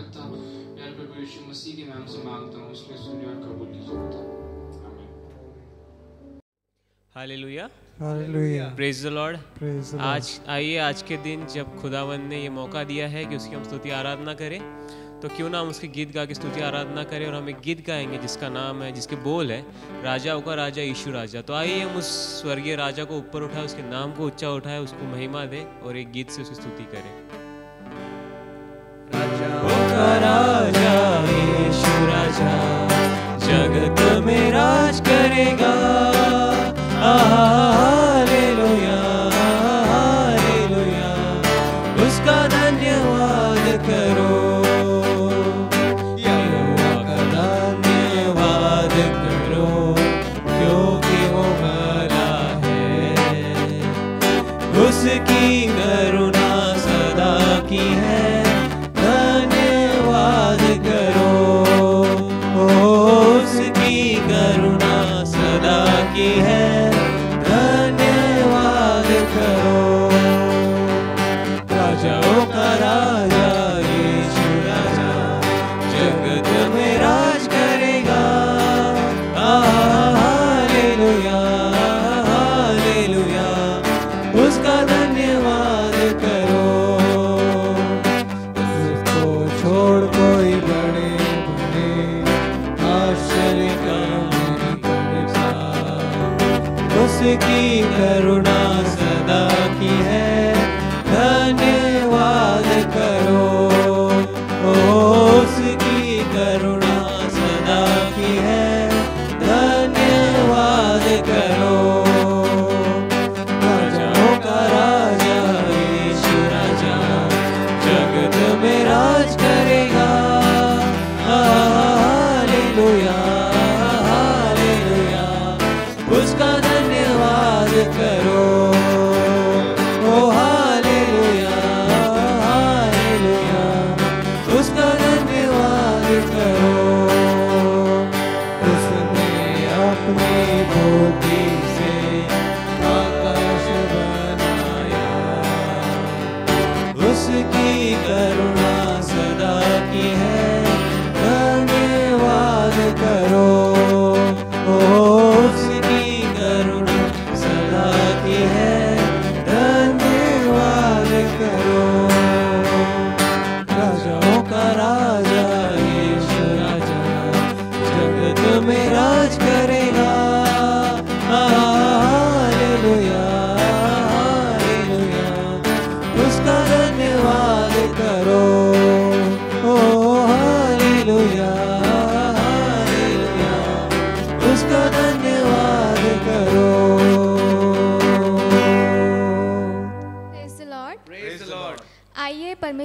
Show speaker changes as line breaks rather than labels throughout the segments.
करता मेरे प्रभु यीशु मसीह के नाम से मांगता हूँ इसलिए सुनिए और कबूल कीजिए
आज आइए आज के दिन जब खुदावन ने ये मौका दिया है कि उसकी हम स्तुति आराधना करें तो क्यों ना हम उसके गीत गा के स्तुति आराधना करें और हम एक गीत गाएंगे जिसका नाम है जिसके बोल है राजा का राजा यीशु राजा तो आइए हम उस स्वर्गीय राजा को ऊपर उठाए उसके नाम को उच्चा उठाए उसको महिमा दें और एक गीत से उसकी स्तुति करें राजा यीशु राजा जगत में राज करेगा आहा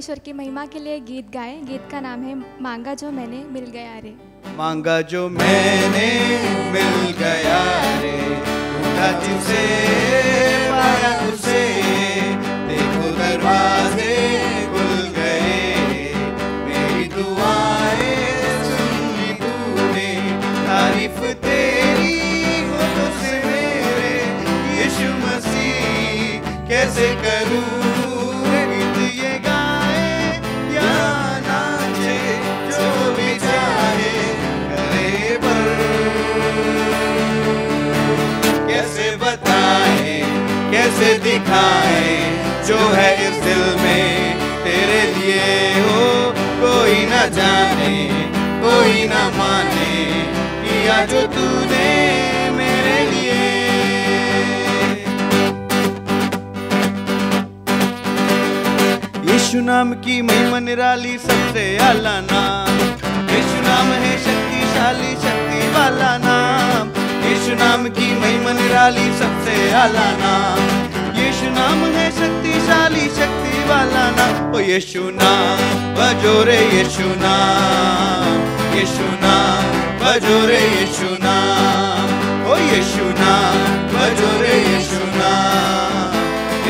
परमेश्वर की महिमा के लिए गीत गाए गीत का नाम है मांगा जो मैंने मिल गया रे
मांगा जो मैंने मिल गया रे उठा
पाया देखो दरवाजे कैसे दिखाए जो है इस दिल में तेरे लिए हो कोई न जाने कोई न माने किया जो तूने मेरे लिए यीशु नाम की महिमा निराली सबसे आला नाम यीशु नाम है शक्तिशाली शक्ति वाला नाम यीशु नाम की महिमा निराली सबसे आला नाम यीशु नाम है शक्तिशाली शक्ति वाला नाम ओ यीशु नाम बजो रे यीशु नाम यीशु नाम बजो रे यीशु नाम ओ यीशु नाम बजो रे यीशु नाम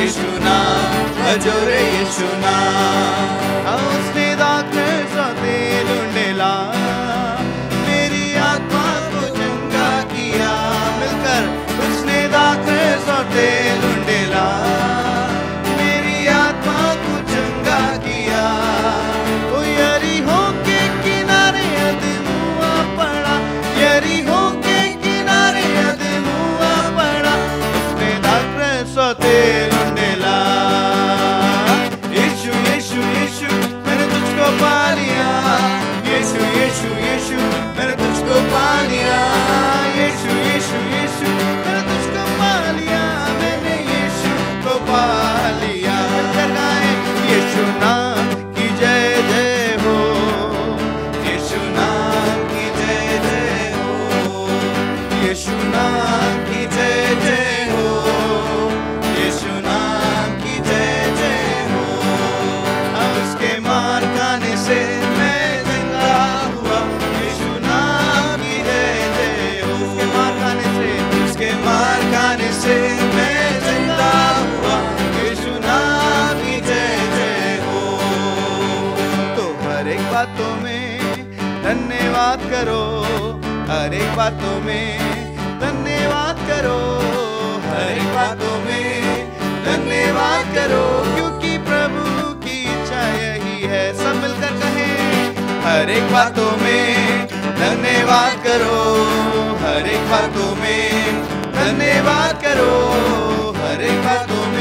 यीशु नाम बजो रे यीशु नाम उसने दाखल सो तेल उंडेला मेरी करो हर एक बातों में धन्यवाद करो हर एक बातों में धन्यवाद करो क्योंकि प्रभु की इच्छा यही है सब मिलकर कहें हर एक बातों में धन्यवाद करो हर एक बातों में धन्यवाद करो हर एक बातों में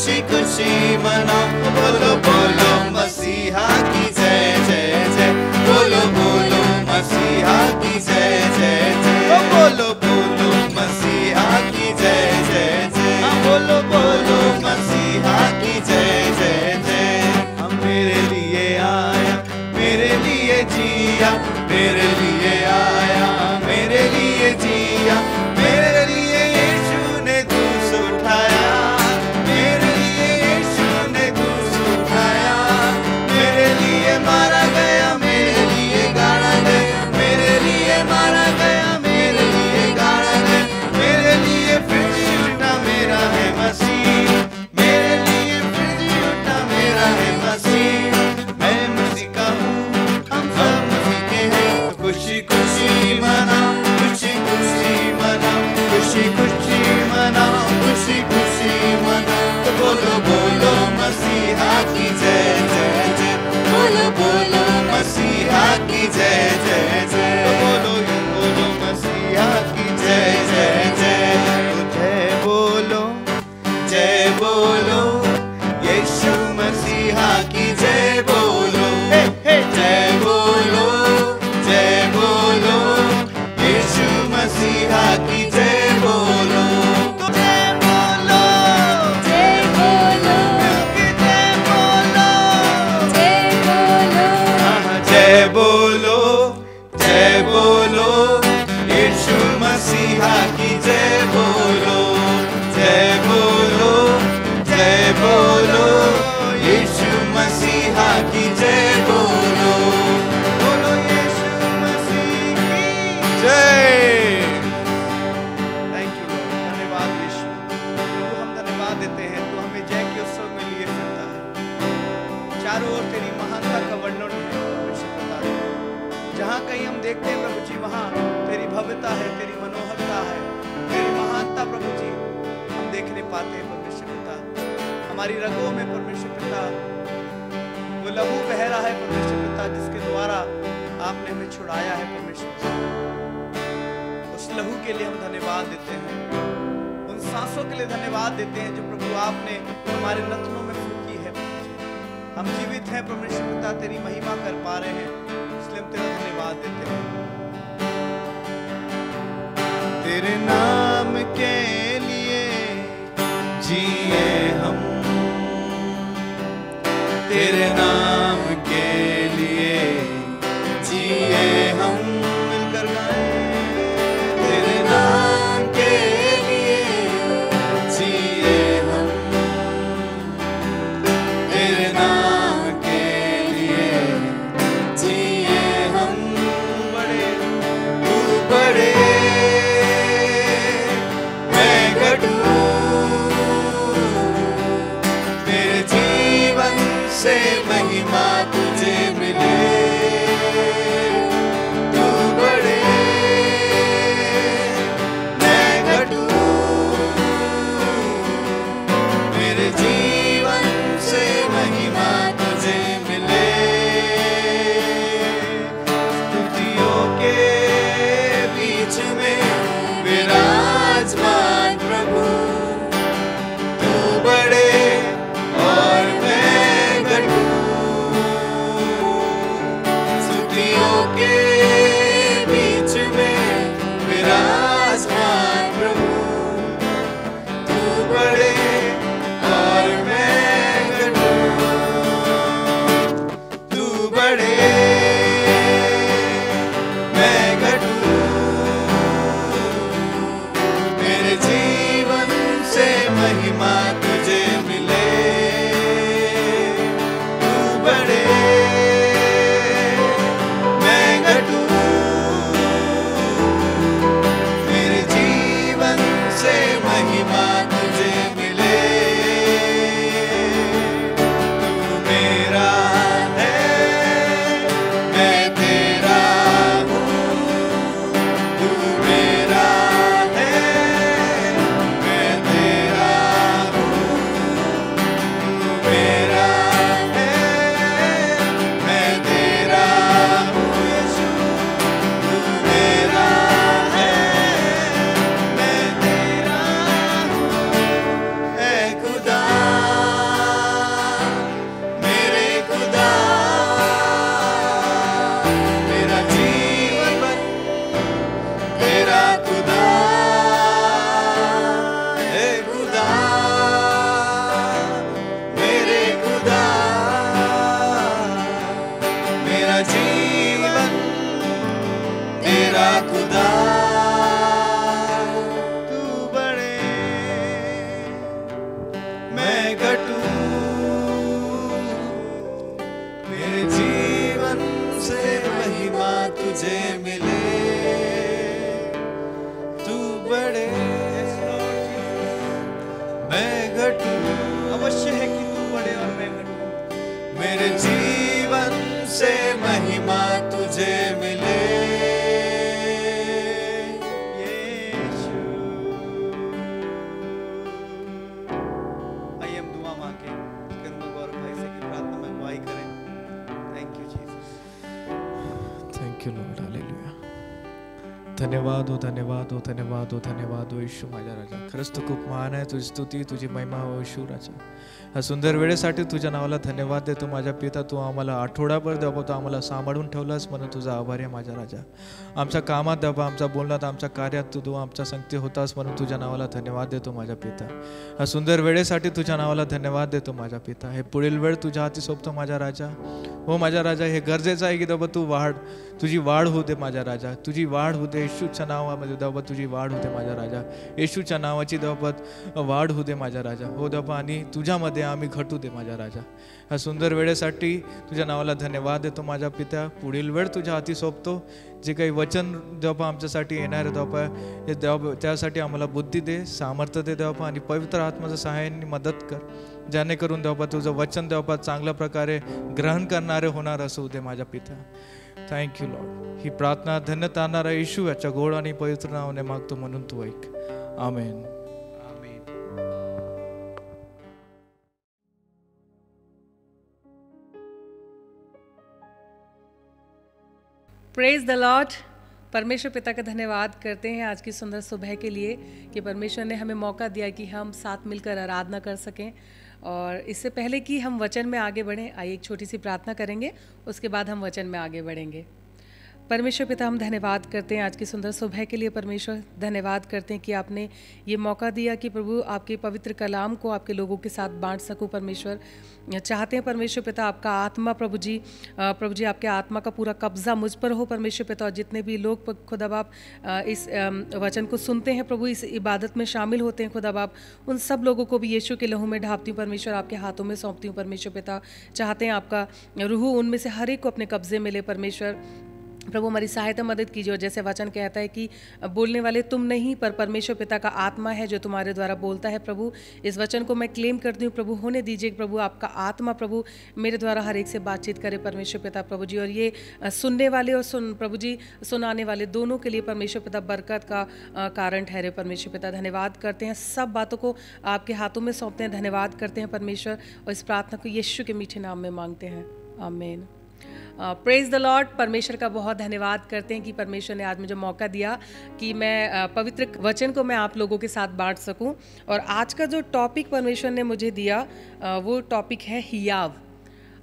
खुशी खुशी मनाओ बोलो बोलो मसीहा की जय जय जय बोलो बोलो मसीहा की जय जय जय
जो प्रभु आपने हमारे नथनों में फूकी है हम जीवित हैं परमेश्वर पिता तेरी महिमा कर पा रहे हैं इसलिए हम तेरा धन्यवाद देते हैं
तेरे नाम के लिए जिए हम तेरे नाम
तुझी स्तुती तुझी महिमा हो शिवराजा ह्या सुंदर वेळेसाठी तुझ्या नावाला धन्यवाद देतो माझ्या पिता तू आम्हाला आठवडाभर बा तू आम्हाला सांभाळून ठेवलास म्हणून तुझा आभार आहे माझ्या राजा आमच्या कामात बा आमच्या बोलण्यात आमच्या कार्यात तू तू आमच्या संगती होतास म्हणून तुझ्या नावाला धन्यवाद देतो माझ्या पिता हा सुंदर वेळेसाठी तुझ्या नावाला धन्यवाद देतो माझ्या पिता हे पुढील वेळ तुझ्या हाती सोपतो माझ्या राजा हो माझ्या राजा हे गरजेचं आहे की दाबा तू वाढ तुझी वाढ होते माझ्या राजा तुझी वाढ होते येशूच्या नावामध्ये दाबा तुझी वाढ होते माझ्या राजा येशूच्या नावाची दाबत वाढ होते माझ्या राजा हो दाबा आणि तुझ्यामध्ये आम्ही घटू दे माझ्या राजा ह्या सुंदर वेळेसाठी तुझ्या नावाला धन्यवाद देतो माझ्या पित्या पुढील वेळ तुझ्या हाती सोपतो जे काही वचन देवपा आमच्यासाठी येणार आहे देवपा हे त्यासाठी आम्हाला बुद्धी दे सामर्थ्य दे देवपा आणि पवित्र आत्माचं सहाय्याने मदत कर जेणेकरून देवपा तुझं वचन देवपा चांगल्या प्रकारे ग्रहण करणारे होणार असू दे माझ्या पिता थँक्यू लॉर्ड ही प्रार्थना धन्यत आणणारा येशू याच्या गोड आणि पवित्र नावाने मागतो म्हणून तू ऐक आमेन
प्रेज द लॉर्ड परमेश्वर पिता का धन्यवाद करते हैं आज की सुंदर सुबह के लिए कि परमेश्वर ने हमें मौका दिया कि हम साथ मिलकर आराधना कर सकें और इससे पहले कि हम वचन में आगे बढ़ें आइए एक छोटी सी प्रार्थना करेंगे उसके बाद हम वचन में आगे बढ़ेंगे परमेश्वर पिता हम धन्यवाद करते हैं आज की सुंदर सुबह के लिए परमेश्वर धन्यवाद करते हैं कि आपने ये मौका दिया कि प्रभु आपके पवित्र कलाम को आपके लोगों के साथ बांट सकूं परमेश्वर चाहते हैं परमेश्वर पिता आपका आत्मा प्रभु जी प्रभु जी आपके आत्मा का पूरा कब्जा मुझ पर हो परमेश्वर पिता और जितने भी लोग खुदा बाप इस वचन को सुनते हैं प्रभु इस इबादत में शामिल होते हैं खुदा बाप उन सब लोगों को भी यीशु के लहू में ढापती हूँ परमेश्वर आपके हाथों में सौंपती हूँ परमेश्वर पिता चाहते हैं आपका रूह उनमें से हर एक को अपने कब्जे में ले परमेश्वर प्रभु हमारी सहायता मदद कीजिए और जैसे वचन कहता है कि बोलने वाले तुम नहीं पर परमेश्वर पिता का आत्मा है जो तुम्हारे द्वारा बोलता है प्रभु इस वचन को मैं क्लेम करती हूँ प्रभु होने दीजिए प्रभु आपका आत्मा प्रभु मेरे द्वारा हर एक से बातचीत करे परमेश्वर पिता प्रभु जी और ये सुनने वाले और सुन प्रभु जी सुनाने वाले दोनों के लिए परमेश्वर पिता बरकत का कारण ठहरे परमेश्वर पिता धन्यवाद करते हैं सब बातों को आपके हाथों में सौंपते हैं धन्यवाद करते हैं परमेश्वर और इस प्रार्थना को यीशु के मीठे नाम में मांगते हैं आमेन प्रेज़ द लॉर्ड परमेश्वर का बहुत धन्यवाद करते हैं कि परमेश्वर ने आज मुझे मौका दिया कि मैं पवित्र वचन को मैं आप लोगों के साथ बांट सकूं और आज का जो टॉपिक परमेश्वर ने मुझे दिया वो टॉपिक है हियाव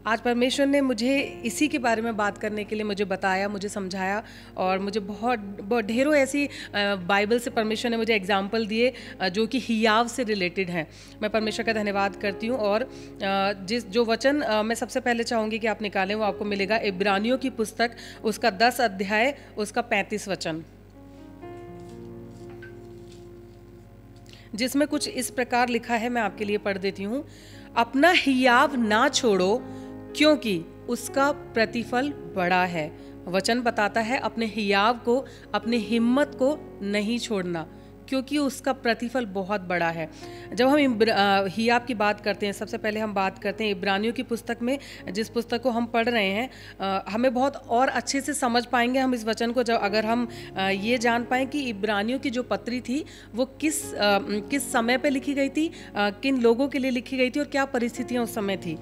आज परमेश्वर ने मुझे इसी के बारे में बात करने के लिए मुझे बताया मुझे समझाया और मुझे बहुत बहुत ढेरों ऐसी बाइबल से परमेश्वर ने मुझे एग्जाम्पल दिए जो कि हियाव से रिलेटेड हैं मैं परमेश्वर का धन्यवाद करती हूँ और जिस जो वचन मैं सबसे पहले चाहूँगी कि आप निकालें वो आपको मिलेगा इब्रानियों की पुस्तक उसका दस अध्याय उसका पैंतीस वचन जिसमें कुछ इस प्रकार लिखा है मैं आपके लिए पढ़ देती हूँ अपना हियाव ना छोड़ो क्योंकि उसका प्रतिफल बड़ा है वचन बताता है अपने हियाव को अपने हिम्मत को नहीं छोड़ना क्योंकि उसका प्रतिफल बहुत बड़ा है जब हम हियाब की बात करते हैं सबसे पहले हम बात करते हैं इब्रानियों की पुस्तक में जिस पुस्तक को हम पढ़ रहे हैं आ, हमें बहुत और अच्छे से समझ पाएंगे हम इस वचन को जब अगर हम आ, ये जान पाए कि इब्रानियों की जो पत्री थी वो किस आ, किस समय पर लिखी गई थी किन लोगों के लिए लिखी गई थी और क्या परिस्थितियाँ उस समय थी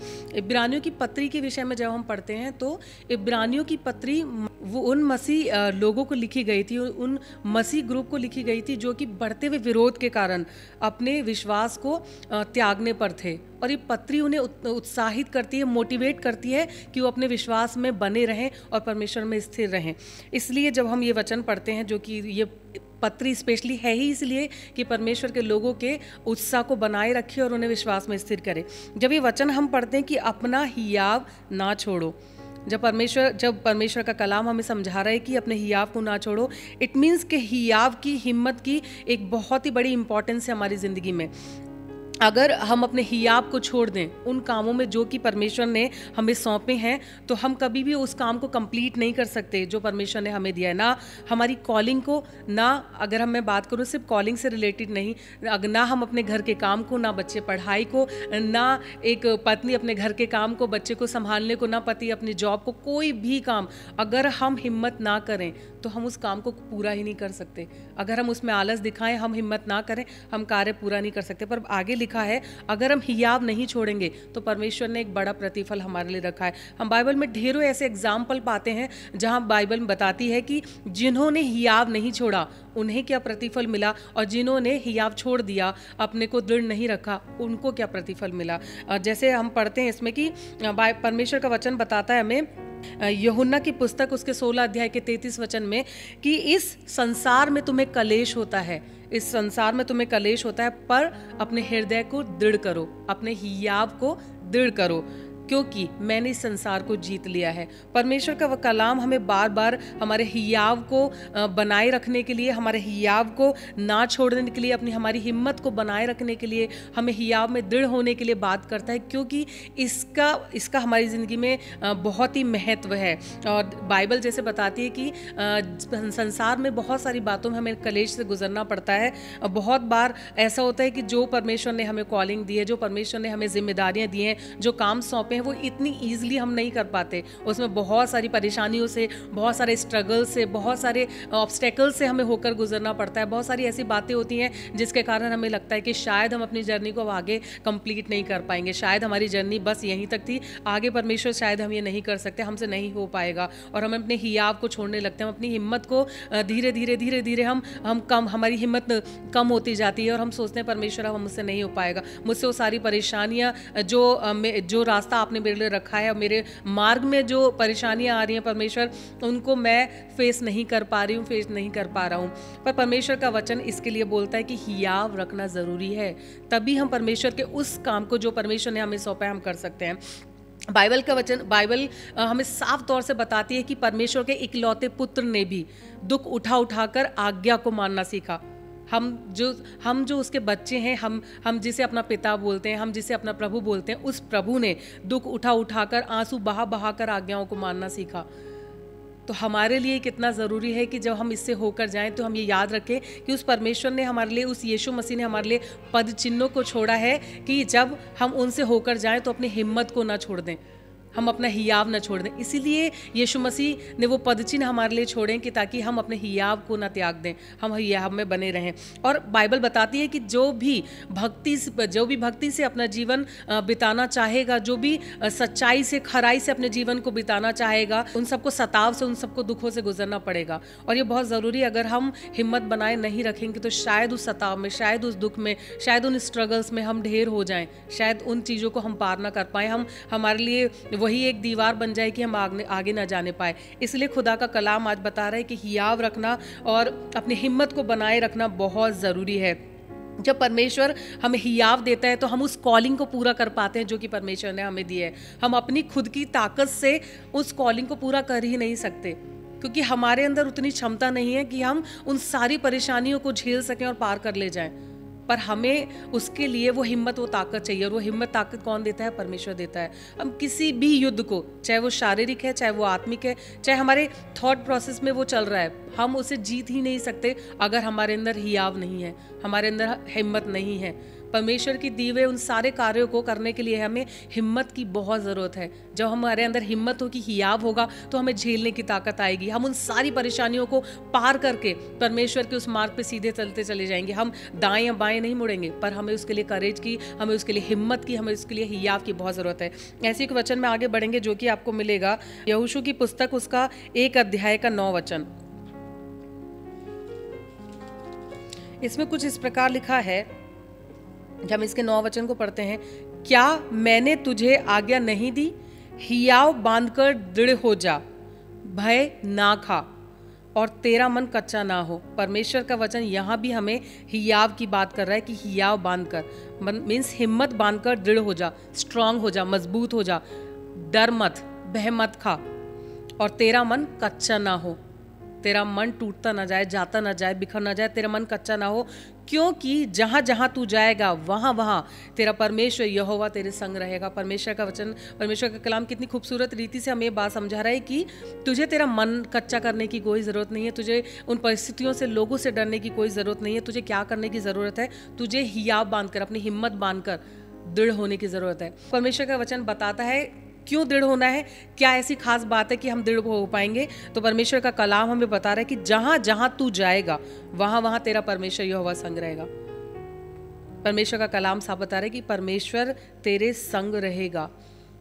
इब्रानियों की पत्री के विषय में जब हम पढ़ते हैं तो इब्रानियों की पत्री वो उन मसीह लोगों को लिखी गई थी उन मसीह ग्रुप को लिखी गई थी जो कि बढ़ते हुए विरोध के कारण अपने विश्वास को त्यागने पर थे और ये पत्री उन्हें उत्साहित करती है मोटिवेट करती है कि वो अपने विश्वास में बने रहें और परमेश्वर में स्थिर रहें इसलिए जब हम ये वचन पढ़ते हैं जो कि ये पत्री स्पेशली है ही इसलिए कि परमेश्वर के लोगों के उत्साह को बनाए रखे और उन्हें विश्वास में स्थिर करे जब ये वचन हम पढ़ते हैं कि अपना हियाव ना छोड़ो जब परमेश्वर जब परमेश्वर का कलाम हमें समझा रहा है कि अपने हियाव को ना छोड़ो इट मीन्स के हियाव की हिम्मत की एक बहुत ही बड़ी इंपॉर्टेंस है हमारी ज़िंदगी में अगर हम अपने हियाब को छोड़ दें उन कामों में जो कि परमेश्वर ने हमें सौंपे हैं तो हम कभी भी उस काम को कंप्लीट नहीं कर सकते जो परमेश्वर ने हमें दिया है ना हमारी कॉलिंग को ना अगर हम मैं बात करूँ सिर्फ कॉलिंग से रिलेटेड नहीं अगर ना हम अपने घर के काम को ना बच्चे पढ़ाई को ना एक पत्नी अपने घर के काम को बच्चे को संभालने को ना पति अपने जॉब को कोई भी काम अगर हम हिम्मत ना करें तो हम उस काम को पूरा ही नहीं कर सकते अगर हम उसमें आलस दिखाएं हम हिम्मत ना करें हम कार्य पूरा नहीं कर सकते पर आगे लिखा है अगर हम हियाब नहीं छोड़ेंगे तो परमेश्वर ने एक बड़ा प्रतिफल हमारे लिए रखा है हम बाइबल में ढेरों ऐसे एग्जाम्पल पाते हैं जहाँ बाइबल बताती है कि जिन्होंने हियाब नहीं छोड़ा उन्हें क्या प्रतिफल मिला और जिन्होंने हियाब छोड़ दिया अपने को दृढ़ नहीं रखा उनको क्या प्रतिफल मिला जैसे हम पढ़ते हैं इसमें कि परमेश्वर का वचन बताता है हमें यहुन्ना की पुस्तक उसके 16 अध्याय के 33 वचन में कि इस संसार में तुम्हें कलेश होता है इस संसार में तुम्हें कलेश होता है पर अपने हृदय को दृढ़ करो अपने हियाब को दृढ़ करो क्योंकि मैंने इस संसार को जीत लिया है परमेश्वर का वह कलाम हमें बार बार हमारे हियाव को बनाए रखने के लिए हमारे हियाव को ना छोड़ने के लिए अपनी हमारी हिम्मत को बनाए रखने के लिए हमें हियाव में दृढ़ होने के लिए बात करता है क्योंकि इसका इसका हमारी ज़िंदगी में बहुत ही महत्व है और बाइबल जैसे बताती है कि संसार में बहुत सारी बातों में हमें कलेश से गुजरना पड़ता है बहुत बार ऐसा होता है कि जो परमेश्वर ने हमें कॉलिंग दी है जो परमेश्वर ने हमें जिम्मेदारियाँ दी हैं जो काम सौंपे हैं वो इतनी ईजिली हम नहीं कर पाते उसमें बहुत सारी परेशानियों से बहुत सारे स्ट्रगल से बहुत सारे ऑब्स्टेकल से हमें होकर गुजरना पड़ता है बहुत सारी ऐसी बातें होती हैं जिसके कारण हमें लगता है कि शायद हम अपनी जर्नी को आगे कंप्लीट नहीं कर पाएंगे शायद हमारी जर्नी बस यहीं तक थी आगे परमेश्वर शायद हम ये नहीं कर सकते हमसे नहीं हो पाएगा और हम अपने हियाव को छोड़ने लगते हैं हम अपनी हिम्मत को धीरे धीरे धीरे धीरे हम हम कम हमारी हिम्मत कम होती जाती है और हम सोचते हैं परमेश्वर अब मुझसे नहीं हो पाएगा मुझसे वो सारी परेशानियाँ जो जो रास्ता आपने मेरे लिए रखा है और मेरे मार्ग में जो परेशानियाँ आ रही हैं परमेश्वर उनको मैं फेस नहीं कर पा रही हूँ फेस नहीं कर पा रहा हूँ पर परमेश्वर का वचन इसके लिए बोलता है कि हियाव रखना ज़रूरी है तभी हम परमेश्वर के उस काम को जो परमेश्वर ने हमें सौंपा हम कर सकते हैं बाइबल का वचन बाइबल हमें साफ तौर से बताती है कि परमेश्वर के इकलौते पुत्र ने भी दुख उठा उठाकर आज्ञा को मानना सीखा हम जो हम जो उसके बच्चे हैं हम हम जिसे अपना पिता बोलते हैं हम जिसे अपना प्रभु बोलते हैं उस प्रभु ने दुख उठा उठा कर आंसू बहा बहा कर आज्ञाओं को मानना सीखा तो हमारे लिए कितना ज़रूरी है कि जब हम इससे होकर जाएं तो हम ये याद रखें कि उस परमेश्वर ने हमारे लिए उस यीशु मसीह ने हमारे लिए पद चिन्हों को छोड़ा है कि जब हम उनसे होकर जाएं तो अपनी हिम्मत को ना छोड़ दें हम अपना हियाव ना छोड़ दें इसीलिए यीशु मसीह ने वो पदचिन्ह हमारे लिए छोड़ें कि ताकि हम अपने हियाव को ना त्याग दें हम हियाव में बने रहें और बाइबल बताती है कि जो भी भक्ति जो भी भक्ति से अपना जीवन बिताना चाहेगा जो भी सच्चाई से खराई से अपने जीवन को बिताना चाहेगा उन सबको सताव से उन सबको दुखों से गुजरना पड़ेगा और ये बहुत ज़रूरी अगर हम हिम्मत बनाए नहीं रखेंगे तो शायद उस सताव में शायद उस दुख में शायद उन स्ट्रगल्स में हम ढेर हो जाएं शायद उन चीज़ों को हम पार ना कर पाएँ हम हमारे लिए वो वही एक दीवार बन जाए कि हम आगे आगे ना जाने पाए इसलिए खुदा का कलाम आज बता रहा है कि हियाव रखना और अपनी हिम्मत को बनाए रखना बहुत ज़रूरी है जब परमेश्वर हमें हियाव देता है तो हम उस कॉलिंग को पूरा कर पाते हैं जो कि परमेश्वर ने हमें दी है हम अपनी खुद की ताकत से उस कॉलिंग को पूरा कर ही नहीं सकते क्योंकि हमारे अंदर उतनी क्षमता नहीं है कि हम उन सारी परेशानियों को झेल सकें और पार कर ले जाएं पर हमें उसके लिए वो हिम्मत वो ताकत चाहिए और वो हिम्मत ताकत कौन देता है परमेश्वर देता है हम किसी भी युद्ध को चाहे वो शारीरिक है चाहे वो आत्मिक है चाहे हमारे थॉट प्रोसेस में वो चल रहा है हम उसे जीत ही नहीं सकते अगर हमारे अंदर हियाव नहीं है हमारे अंदर हिम्मत नहीं है परमेश्वर की दीवे उन सारे कार्यों को करने के लिए हमें हिम्मत की बहुत ज़रूरत है जब हमारे अंदर हिम्मत हो कि हियाब होगा तो हमें झेलने की ताकत आएगी हम उन सारी परेशानियों को पार करके परमेश्वर के उस मार्ग पर सीधे चलते चले जाएंगे हम दाएँ या बाएँ नहीं मुड़ेंगे पर हमें उसके लिए करेज की हमें उसके लिए हिम्मत की हमें उसके लिए हियाब की बहुत ज़रूरत है ऐसे एक वचन में आगे बढ़ेंगे जो कि आपको मिलेगा यहूशू की पुस्तक उसका एक अध्याय का नौ वचन इसमें कुछ इस प्रकार लिखा है हम इसके नौ वचन को पढ़ते हैं क्या मैंने तुझे आज्ञा नहीं दी हियाव बांधकर दृढ़ हो जा भय ना खा और तेरा मन कच्चा ना हो परमेश्वर का वचन यहाँ भी हमें हियाव की बात कर रहा है कि हियाव बांध कर मीन्स हिम्मत बांध कर दृढ़ हो जा स्ट्रांग हो जा मजबूत हो जा डर मत बह मत खा और तेरा मन कच्चा ना हो तेरा मन टूटता ना जाए जाता ना जाए बिखर ना जाए तेरा मन कच्चा ना हो क्योंकि जहाँ जहाँ तू जाएगा वहाँ वहाँ तेरा परमेश्वर यहोवा तेरे संग रहेगा परमेश्वर का वचन परमेश्वर का कलाम कितनी खूबसूरत रीति से हमें बात समझा रहा है कि तुझे तेरा मन कच्चा करने की कोई ज़रूरत नहीं है तुझे उन परिस्थितियों से लोगों से डरने की कोई ज़रूरत नहीं है तुझे क्या करने की ज़रूरत है तुझे हियाब बांध अपनी हिम्मत बांध दृढ़ होने की ज़रूरत है परमेश्वर का वचन बताता है क्यों दृढ़ होना है क्या ऐसी खास बात है कि हम दृढ़ हो पाएंगे तो परमेश्वर का कलाम हमें बता रहा है कि जहां जहां तू जाएगा वहां वहां तेरा परमेश्वर हुआ संग रहेगा परमेश्वर का कलाम साफ बता रहे कि परमेश्वर तेरे संग रहेगा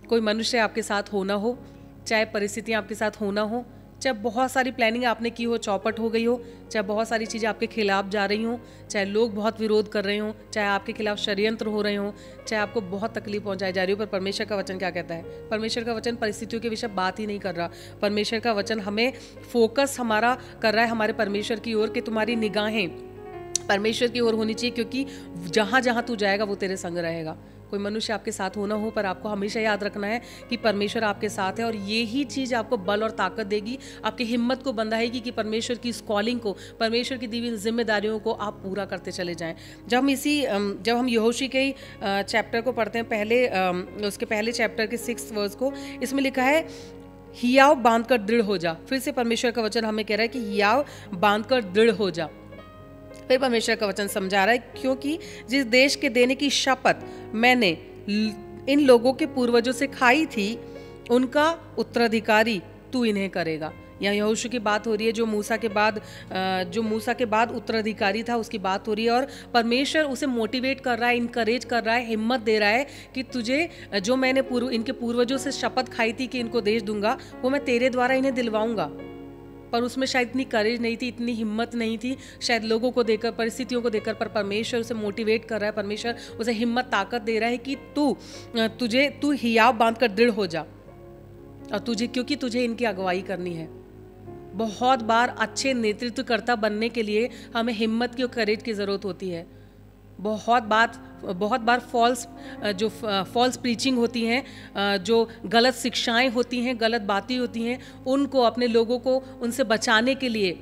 कोई मनुष्य आपके साथ होना हो चाहे परिस्थितियां आपके साथ होना हो चाहे बहुत सारी प्लानिंग आपने की हो चौपट हो गई हो चाहे बहुत सारी चीज़ें आपके खिलाफ जा रही हों चाहे लोग बहुत विरोध कर रहे हों चाहे आपके खिलाफ षडयंत्र हो रहे हों चाहे आपको बहुत तकलीफ पहुंचाई जा रही हो पर परमेश्वर का वचन क्या कहता है परमेश्वर का वचन परिस्थितियों के विषय बात ही नहीं कर रहा परमेश्वर का वचन हमें फोकस हमारा कर रहा है हमारे परमेश्वर की ओर कि तुम्हारी निगाहें परमेश्वर की ओर होनी चाहिए क्योंकि जहाँ जहाँ तू जाएगा वो तेरे संग रहेगा कोई मनुष्य आपके साथ होना हो पर आपको हमेशा याद रखना है कि परमेश्वर आपके साथ है और यही चीज़ आपको बल और ताकत देगी आपकी हिम्मत को बंधाएगी कि परमेश्वर की इस कॉलिंग को परमेश्वर की दीवी जिम्मेदारियों को आप पूरा करते चले जाएं जब हम इसी जब हम यहोशी के ही चैप्टर को पढ़ते हैं पहले उसके पहले चैप्टर के सिक्स वर्स को इसमें लिखा है हियाव बांध कर दृढ़ हो जा फिर से परमेश्वर का वचन हमें कह रहा है कि हियाव बांध कर दृढ़ हो जा फिर परमेश्वर का वचन समझा रहा है क्योंकि जिस देश के देने की शपथ मैंने इन लोगों के पूर्वजों से खाई थी उनका उत्तराधिकारी तू इन्हें करेगा यहाँ यहोशू की बात हो रही है जो मूसा के बाद जो मूसा के बाद उत्तराधिकारी था उसकी बात हो रही है और परमेश्वर उसे मोटिवेट कर रहा है इनकरेज कर रहा है हिम्मत दे रहा है कि तुझे जो मैंने पूर्व इनके पूर्वजों से शपथ खाई थी कि इनको देश दूंगा वो मैं तेरे द्वारा इन्हें दिलवाऊंगा पर उसमें शायद इतनी करेज नहीं थी इतनी हिम्मत नहीं थी शायद लोगों को देखकर परिस्थितियों को देखकर पर परमेश्वर उसे मोटिवेट कर रहा है परमेश्वर उसे हिम्मत ताकत दे रहा है कि तू तुझे तू हिया बांध कर दृढ़ हो जा और तुझे क्योंकि तुझे इनकी अगुवाई करनी है बहुत बार अच्छे नेतृत्वकर्ता बनने के लिए हमें हिम्मत की और करेज की ज़रूरत होती है बहुत बात बहुत बार फॉल्स जो फॉल्स प्रीचिंग होती हैं जो गलत शिक्षाएं होती हैं गलत बातें होती हैं उनको अपने लोगों को उनसे बचाने के लिए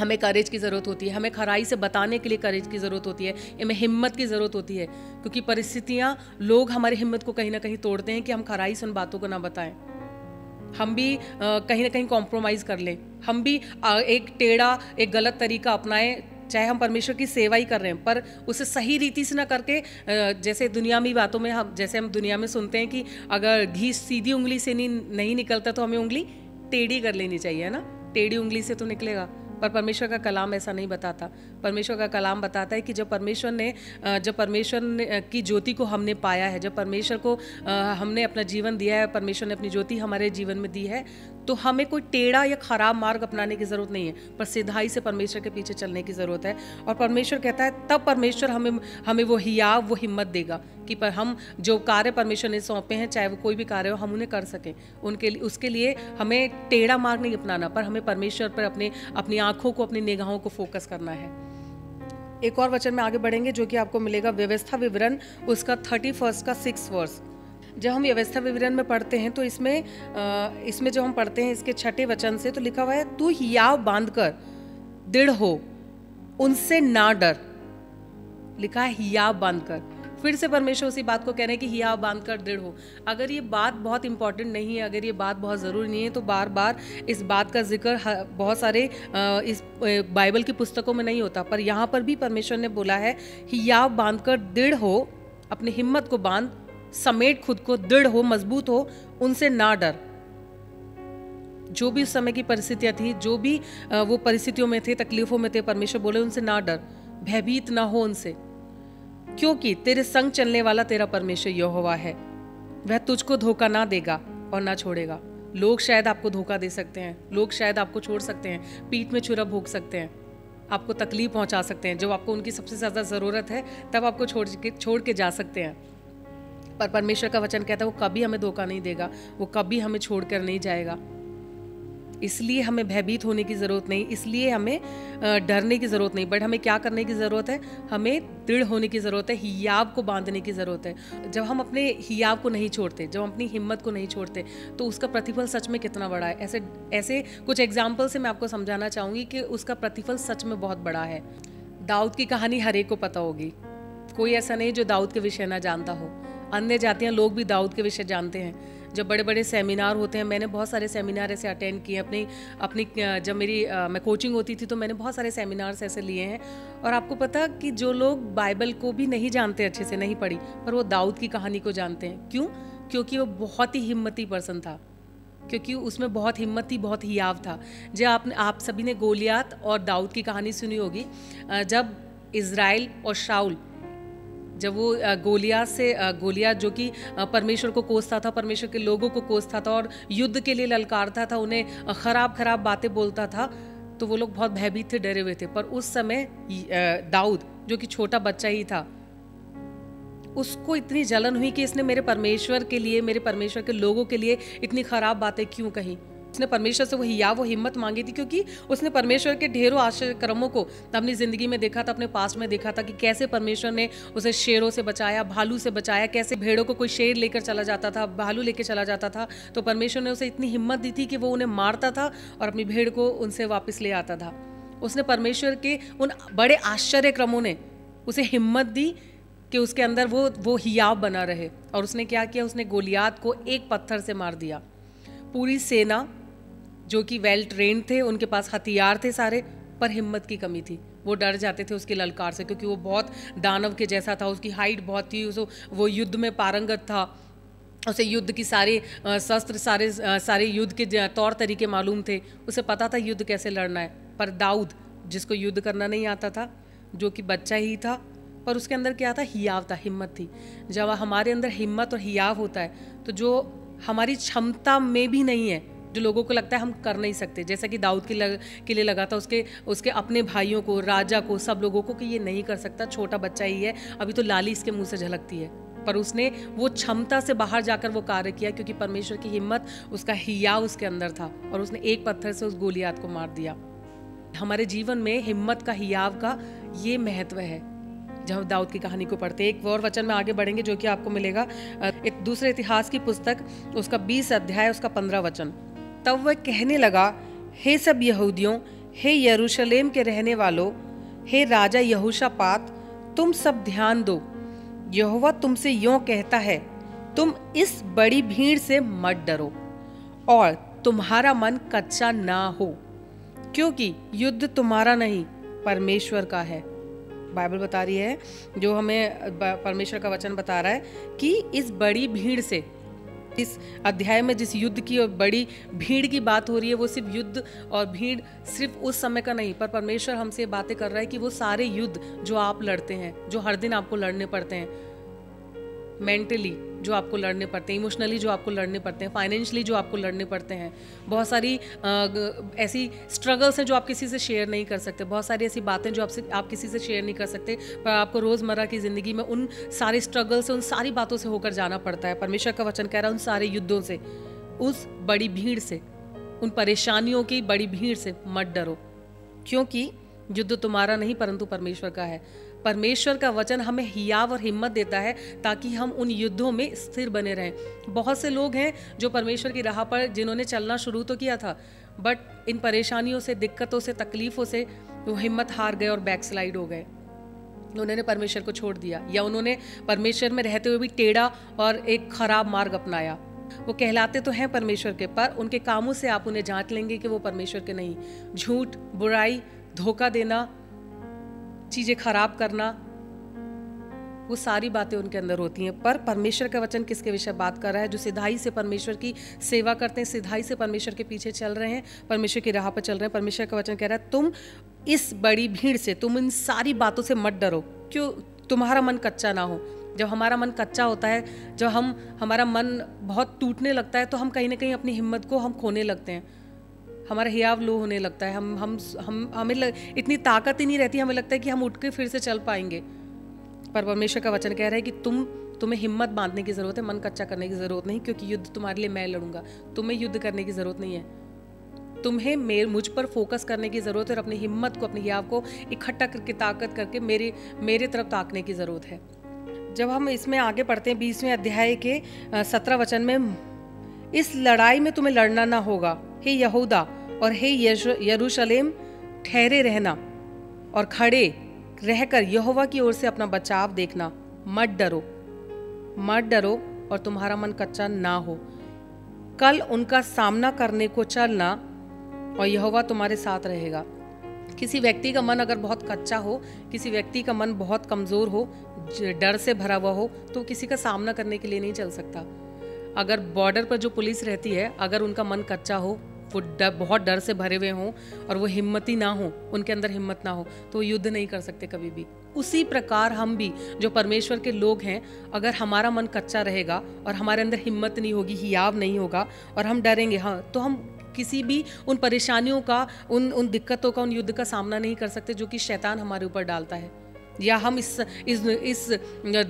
हमें करेज की ज़रूरत होती है हमें खराई से बताने के लिए करेज की ज़रूरत होती है हमें हिम्मत की ज़रूरत होती है क्योंकि परिस्थितियाँ लोग हमारी हिम्मत को कहीं ना कहीं तोड़ते हैं कि हम खराई से उन बातों को ना बताएं हम भी कहीं ना कहीं कॉम्प्रोमाइज़ कर लें हम भी एक टेढ़ा एक गलत तरीका अपनाएं चाहे हम परमेश्वर की सेवा ही कर रहे हैं पर उसे सही रीति से ना करके जैसे दुनिया में बातों में हम जैसे हम दुनिया में सुनते हैं कि अगर घी सीधी उंगली से नहीं नहीं निकलता तो हमें उंगली टेढ़ी कर लेनी चाहिए है ना टेढ़ी उंगली से तो निकलेगा पर परमेश्वर का कलाम ऐसा नहीं बताता परमेश्वर का कलाम बताता है कि जब परमेश्वर ने जब परमेश्वर ने की ज्योति को हमने पाया है जब परमेश्वर को हमने अपना जीवन दिया है परमेश्वर ने अपनी ज्योति हमारे जीवन में दी है तो हमें कोई टेढ़ा या खराब मार्ग अपनाने की ज़रूरत नहीं है पर सीधाई से परमेश्वर के पीछे चलने की ज़रूरत है और परमेश्वर कहता है तब परमेश्वर हमें हमें वो हिया वो हिम्मत देगा कि पर हम जो कार्य परमेश्वर ने सौंपे हैं चाहे वो कोई भी कार्य हो हम उन्हें कर सकें उनके लिए उसके लिए हमें टेढ़ा मार्ग नहीं अपनाना पर हमें परमेश्वर पर अपने अपनी आँखों को अपनी निगाहों को फोकस करना है एक और वचन में आगे बढ़ेंगे जो कि आपको मिलेगा व्यवस्था विवरण उसका थर्टी फर्स्ट का सिक्स वर्ष जब हम व्यवस्था विवरण में पढ़ते हैं तो इसमें इसमें जब हम पढ़ते हैं इसके छठे वचन से तो लिखा हुआ है तू हियाव बांध कर दृढ़ हो उनसे ना डर लिखा है हियाव बांध कर फिर से परमेश्वर उसी बात को कह रहे हैं कि हिया बांध कर दृढ़ हो अगर ये बात बहुत इंपॉर्टेंट नहीं है अगर ये बात बहुत ज़रूरी नहीं है तो बार बार इस बात का जिक्र बहुत सारे इस बाइबल की पुस्तकों में नहीं होता पर यहाँ पर भी परमेश्वर ने बोला है हिया बांध कर दृढ़ हो अपनी हिम्मत को बांध समेट खुद को दृढ़ हो मजबूत हो उनसे ना डर जो भी उस समय की परिस्थितियां थी जो भी वो परिस्थितियों में थे तकलीफों में थे परमेश्वर बोले उनसे ना डर भयभीत ना हो उनसे क्योंकि तेरे संग चलने वाला तेरा परमेश्वर यहोवा है वह तुझको धोखा ना देगा और ना छोड़ेगा लोग शायद आपको धोखा दे सकते हैं लोग शायद आपको छोड़ सकते हैं पीठ में छुरा भोग सकते हैं आपको तकलीफ पहुंचा सकते हैं जब आपको उनकी सबसे ज़्यादा ज़रूरत है तब आपको छोड़ के छोड़ के जा सकते हैं पर परमेश्वर का वचन कहता है वो कभी हमें धोखा नहीं देगा वो कभी हमें छोड़ कर नहीं जाएगा इसलिए हमें भयभीत होने की ज़रूरत नहीं इसलिए हमें डरने की ज़रूरत नहीं बट हमें क्या करने की ज़रूरत है हमें दृढ़ होने की ज़रूरत है हियाब को बांधने की ज़रूरत है जब हम अपने हियाब को नहीं छोड़ते जब अपनी हिम्मत को नहीं छोड़ते तो उसका प्रतिफल सच में कितना बड़ा है ऐसे ऐसे कुछ एग्जाम्पल से मैं आपको समझाना चाहूँगी कि उसका प्रतिफल सच में बहुत बड़ा है दाऊद की कहानी हर एक को पता होगी कोई ऐसा नहीं जो दाऊद के विषय ना जानता हो अन्य जातियाँ लोग भी दाऊद के विषय जानते हैं जब बड़े बड़े सेमिनार होते हैं मैंने बहुत सारे सेमिनार ऐसे अटेंड किए अपनी अपनी जब मेरी मैं कोचिंग होती थी तो मैंने बहुत सारे सेमिनार्स ऐसे लिए हैं और आपको पता कि जो लोग बाइबल को भी नहीं जानते अच्छे से नहीं पढ़ी पर वो दाऊद की कहानी को जानते हैं क्यों क्योंकि वो बहुत ही हिम्मती पर्सन था क्योंकि उसमें बहुत हिम्मत थी बहुत ही याव था जब आप आप सभी ने गोलियात और दाऊद की कहानी सुनी होगी जब इसराइल और शाउल जब वो गोलिया से गोलिया जो कि परमेश्वर को कोसता था परमेश्वर के लोगों को कोसता था और युद्ध के लिए ललकारता था उन्हें खराब खराब बातें बोलता था तो वो लोग बहुत भयभीत थे डरे हुए थे पर उस समय दाऊद जो कि छोटा बच्चा ही था उसको इतनी जलन हुई कि इसने मेरे परमेश्वर के लिए मेरे परमेश्वर के लोगों के लिए इतनी खराब बातें क्यों कही उसने परमेश्वर से वो हिया वो हिम्मत मांगी थी क्योंकि उसने परमेश्वर के ढेरों आश्चर्य आश्रयक्रमों को अपनी ज़िंदगी में देखा था अपने पास्ट में देखा था कि कैसे परमेश्वर ने उसे शेरों से बचाया भालू से बचाया कैसे भेड़ों को कोई शेर लेकर चला जाता था भालू लेकर चला जाता था तो परमेश्वर ने उसे इतनी हिम्मत दी थी कि वो उन्हें मारता था और अपनी भेड़ को उनसे वापस ले आता था उसने परमेश्वर के उन बड़े आश्चर्य क्रमों ने उसे हिम्मत दी कि उसके अंदर वो वो हियाव बना रहे और उसने क्या किया उसने गोलियात को एक पत्थर से मार दिया पूरी सेना जो कि वेल ट्रेंड थे उनके पास हथियार थे सारे पर हिम्मत की कमी थी वो डर जाते थे उसकी ललकार से क्योंकि वो बहुत दानव के जैसा था उसकी हाइट बहुत थी उस वो युद्ध में पारंगत था उसे युद्ध की सारे शस्त्र सारे सारे युद्ध के तौर तरीके मालूम थे उसे पता था युद्ध कैसे लड़ना है पर दाऊद जिसको युद्ध करना नहीं आता था जो कि बच्चा ही था पर उसके अंदर क्या था हियाव था हिम्मत थी जब हमारे अंदर हिम्मत और हियाव होता है तो जो हमारी क्षमता में भी नहीं है जो लोगों को लगता है हम कर नहीं सकते जैसा कि दाऊद के, लग, के लिए लगा था उसके उसके अपने भाइयों को राजा को सब लोगों को कि ये नहीं कर सकता छोटा बच्चा ही है अभी तो लाली इसके मुंह से झलकती है पर उसने वो क्षमता से बाहर जाकर वो कार्य किया क्योंकि परमेश्वर की हिम्मत उसका हिया उसके अंदर था और उसने एक पत्थर से उस गोलियात को मार दिया हमारे जीवन में हिम्मत का हियाव का ये महत्व है जब हम दाऊद की कहानी को पढ़ते एक और वचन में आगे बढ़ेंगे जो कि आपको मिलेगा एक दूसरे इतिहास की पुस्तक उसका बीस अध्याय उसका पंद्रह वचन तब वह कहने लगा हे सब यहूदियों हे यरूशलेम के रहने वालों हे राजा यहूशापात तुम सब ध्यान दो यहोवा तुमसे यों कहता है तुम इस बड़ी भीड़ से मत डरो और तुम्हारा मन कच्चा ना हो क्योंकि युद्ध तुम्हारा नहीं परमेश्वर का है बाइबल बता रही है जो हमें परमेश्वर का वचन बता रहा है कि इस बड़ी भीड़ से इस अध्याय में जिस युद्ध की और बड़ी भीड़ की बात हो रही है वो सिर्फ युद्ध और भीड़ सिर्फ उस समय का नहीं पर परमेश्वर हमसे बातें कर रहा है कि वो सारे युद्ध जो आप लड़ते हैं जो हर दिन आपको लड़ने पड़ते हैं मेंटली जो आपको लड़ने पड़ते हैं इमोशनली जो आपको लड़ने पड़ते हैं फाइनेंशली जो आपको लड़ने पड़ते हैं बहुत सारी ऐसी स्ट्रगल्स हैं जो आप किसी से शेयर नहीं कर सकते बहुत सारी ऐसी बातें जो आपसे आप किसी से शेयर नहीं कर सकते पर आपको रोज़मर्रा की ज़िंदगी में उन सारे स्ट्रगल से उन सारी बातों से होकर जाना पड़ता है परमेश्वर का वचन कह रहा है उन सारे युद्धों से उस बड़ी भीड़ से उन परेशानियों की बड़ी भीड़ से मत डरो क्योंकि युद्ध तुम्हारा नहीं परंतु परमेश्वर का है परमेश्वर का वचन हमें हियाव और हिम्मत देता है ताकि हम उन युद्धों में स्थिर बने रहें बहुत से लोग हैं जो परमेश्वर की राह पर जिन्होंने चलना शुरू तो किया था बट इन परेशानियों से दिक्कतों से तकलीफ़ों से वो हिम्मत हार गए और बैकस्लाइड हो गए उन्होंने परमेश्वर को छोड़ दिया या उन्होंने परमेश्वर में रहते हुए भी टेढ़ा और एक खराब मार्ग अपनाया वो कहलाते तो हैं परमेश्वर के पर उनके कामों से आप उन्हें जांच लेंगे कि वो परमेश्वर के नहीं झूठ बुराई धोखा देना चीज़ें खराब करना वो सारी बातें उनके अंदर होती हैं पर परमेश्वर का वचन किसके विषय बात कर रहा है जो सिधाई से परमेश्वर की सेवा करते हैं सिधाई से परमेश्वर के पीछे चल रहे हैं परमेश्वर की राह पर चल रहे हैं परमेश्वर का वचन कह रहा है तुम इस बड़ी भीड़ से तुम इन सारी बातों से मत डरो क्यों तुम्हारा मन कच्चा ना हो जब हमारा मन कच्चा होता है जब हम हमारा मन बहुत टूटने लगता है तो हम कहीं ना कहीं अपनी हिम्मत को हम खोने लगते हैं हमारा हियाव लो होने लगता है हम हम हम हमें लग, इतनी ताकत ही नहीं रहती हमें लगता है कि हम उठ के फिर से चल पाएंगे पर परमेश्वर का वचन कह रहा है कि तुम तुम्हें हिम्मत बांधने की ज़रूरत है मन कच्चा करने की ज़रूरत नहीं क्योंकि युद्ध तुम्हारे लिए मैं लड़ूंगा तुम्हें युद्ध करने की ज़रूरत नहीं है तुम्हें मेरे मुझ पर फोकस करने की ज़रूरत है और अपनी हिम्मत को अपने हियाव को इकट्ठा करके ताकत करके मेरे मेरे तरफ ताकने की ज़रूरत है जब हम इसमें आगे पढ़ते हैं बीसवें अध्याय के सत्रह वचन में इस लड़ाई में तुम्हें लड़ना ना होगा हे यहूदा और हे यरूशलेम ठहरे रहना और खड़े रहकर यहोवा की ओर से अपना बचाव देखना मत डरो मत डरो और तुम्हारा मन कच्चा ना हो कल उनका सामना करने को चलना और यहोवा तुम्हारे साथ रहेगा किसी व्यक्ति का मन अगर बहुत कच्चा हो किसी व्यक्ति का मन बहुत कमज़ोर हो डर से भरा हुआ हो तो किसी का सामना करने के लिए नहीं चल सकता अगर बॉर्डर पर जो पुलिस रहती है अगर उनका मन कच्चा हो वो डर बहुत डर से भरे हुए हों और वो हिम्मत ही ना हो उनके अंदर हिम्मत ना हो तो वो युद्ध नहीं कर सकते कभी भी उसी प्रकार हम भी जो परमेश्वर के लोग हैं अगर हमारा मन कच्चा रहेगा और हमारे अंदर हिम्मत नहीं होगी हियाव नहीं होगा और हम डरेंगे हाँ तो हम किसी भी उन परेशानियों का उन उन दिक्कतों का उन युद्ध का सामना नहीं कर सकते जो कि शैतान हमारे ऊपर डालता है या हम इस इस इस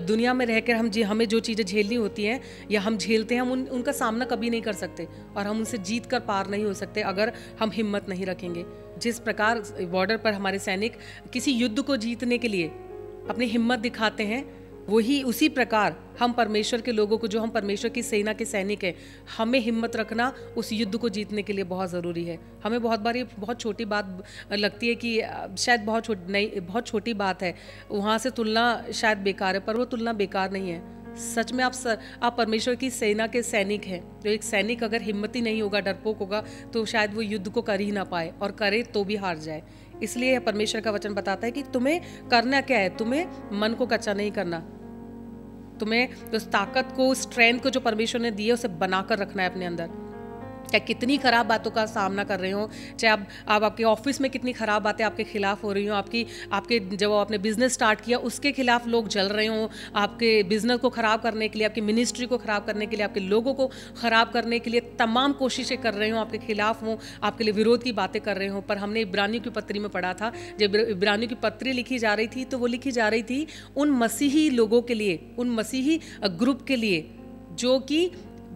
दुनिया में रहकर हम हमें जो चीज़ें झेलनी होती हैं या हम झेलते हैं हम उन उनका सामना कभी नहीं कर सकते और हम उनसे जीत कर पार नहीं हो सकते अगर हम हिम्मत नहीं रखेंगे जिस प्रकार बॉर्डर पर हमारे सैनिक किसी युद्ध को जीतने के लिए अपनी हिम्मत दिखाते हैं वही उसी प्रकार हम परमेश्वर के लोगों को जो हम परमेश्वर की सेना के सैनिक हैं हमें हिम्मत रखना उस युद्ध को जीतने के लिए बहुत ज़रूरी है हमें बहुत बार ये बहुत छोटी बात लगती है कि शायद बहुत छोट नहीं बहुत छोटी बात है वहाँ से तुलना शायद बेकार है पर वो तुलना बेकार नहीं है सच में आप सर, आप परमेश्वर की सेना के सैनिक हैं तो एक सैनिक अगर हिम्मत ही नहीं होगा डरपोक होगा तो शायद वो युद्ध को कर ही ना पाए और करे तो भी हार जाए इसलिए परमेश्वर का वचन बताता है कि तुम्हें करना क्या है तुम्हें मन को कच्चा नहीं करना तुम्हें उस ताकत को उस स्ट्रेंथ को जो परमेश्वर ने दी है उसे बनाकर रखना है अपने अंदर चाहे कितनी ख़राब बातों का सामना कर रहे हो चाहे आप आप आपके ऑफिस में कितनी ख़राब बातें आपके खिलाफ हो रही हों आपकी आपके जब आपने बिज़नेस स्टार्ट किया उसके खिलाफ लोग जल रहे हों आपके बिज़नेस को ख़राब करने के लिए आपकी मिनिस्ट्री को ख़राब करने के लिए आपके लोगों को ख़राब करने के लिए तमाम कोशिशें कर रहे हों आपके खिलाफ हों आपके लिए विरोध की बातें कर रहे हों पर हमने इब्रानियों की पत्री में पढ़ा था जब इब्रानियों की पत्री लिखी जा रही थी तो वो लिखी जा रही थी उन मसीही लोगों के लिए उन मसीही ग्रुप के लिए जो कि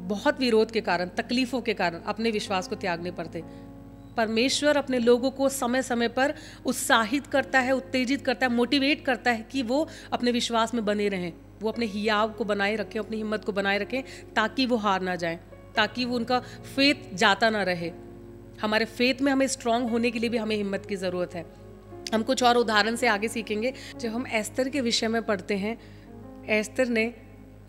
बहुत विरोध के कारण तकलीफ़ों के कारण अपने विश्वास को त्यागने पड़ते परमेश्वर अपने लोगों को समय समय पर उत्साहित करता है उत्तेजित करता है मोटिवेट करता है कि वो अपने विश्वास में बने रहें वो अपने हियाव को बनाए रखें अपनी हिम्मत को बनाए रखें ताकि वो हार ना जाए ताकि वो उनका फेथ जाता ना रहे हमारे फेथ में हमें स्ट्रांग होने के लिए भी हमें हिम्मत की ज़रूरत है हम कुछ और उदाहरण से आगे सीखेंगे जब हम एस्तर के विषय में पढ़ते हैं एस्तर ने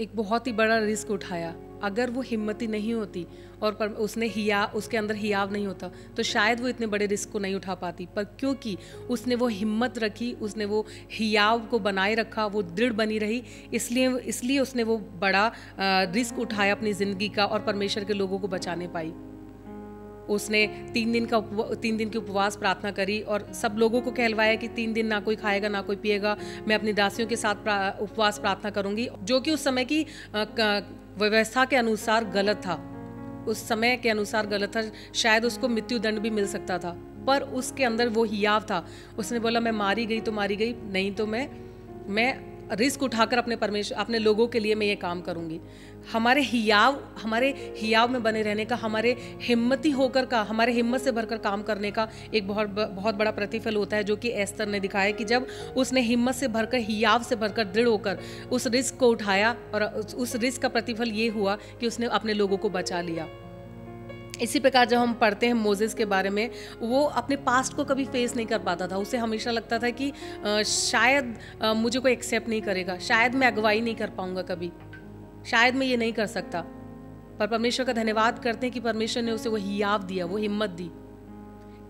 एक बहुत ही बड़ा रिस्क उठाया अगर वो हिम्मती नहीं होती और पर उसने हिया उसके अंदर हियाव नहीं होता तो शायद वो इतने बड़े रिस्क को नहीं उठा पाती पर क्योंकि उसने वो हिम्मत रखी उसने वो हियाव को बनाए रखा वो दृढ़ बनी रही इसलिए इसलिए उसने वो बड़ा रिस्क उठाया अपनी ज़िंदगी का और परमेश्वर के लोगों को बचाने पाई उसने तीन दिन का तीन दिन की उपवास प्रार्थना करी और सब लोगों को कहलवाया कि तीन दिन ना कोई खाएगा ना कोई पिएगा मैं अपनी दासियों के साथ प्रा, उपवास प्रार्थना करूंगी जो कि उस समय की व्यवस्था के अनुसार गलत था उस समय के अनुसार गलत था शायद उसको मृत्यु दंड भी मिल सकता था पर उसके अंदर वो हियाव था उसने बोला मैं मारी गई तो मारी गई नहीं तो मैं मैं रिस्क उठाकर अपने परमेश्वर अपने लोगों के लिए मैं ये काम करूँगी हमारे हियाव हमारे हियाव में बने रहने का हमारे हिम्मती होकर का हमारे हिम्मत से भरकर काम करने का एक बहुत बहुत बड़ा प्रतिफल होता है जो कि एस्तर ने दिखाया कि जब उसने हिम्मत से भरकर हियाव से भरकर दृढ़ होकर उस रिस्क को उठाया और उस रिस्क का प्रतिफल ये हुआ कि उसने अपने लोगों को बचा लिया इसी प्रकार जब हम पढ़ते हैं मोजेस के बारे में वो अपने पास्ट को कभी फेस नहीं कर पाता था उसे हमेशा लगता था कि शायद मुझे कोई एक्सेप्ट नहीं करेगा शायद मैं अगवाई नहीं कर पाऊँगा कभी शायद मैं ये नहीं कर सकता पर परमेश्वर का धन्यवाद करते हैं कि परमेश्वर ने उसे वो हियाव दिया वो हिम्मत दी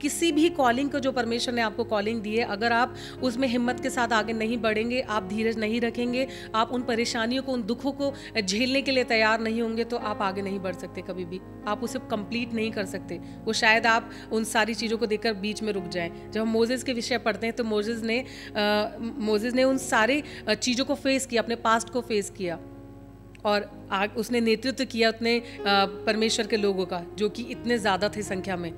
किसी भी कॉलिंग को जो परमेश्वर ने आपको कॉलिंग दी है अगर आप उसमें हिम्मत के साथ आगे नहीं बढ़ेंगे आप धीरज नहीं रखेंगे आप उन परेशानियों को उन दुखों को झेलने के लिए तैयार नहीं होंगे तो आप आगे नहीं बढ़ सकते कभी भी आप उसे कंप्लीट नहीं कर सकते वो शायद आप उन सारी चीज़ों को देखकर बीच में रुक जाएं जब हम मोजेज़ के विषय पढ़ते हैं तो मोजेज़ ने मोजेज़ ने उन सारे चीज़ों को फेस किया अपने पास्ट को फेस किया और आग उसने नेतृत्व किया उतने परमेश्वर के लोगों का जो कि इतने ज़्यादा थे संख्या में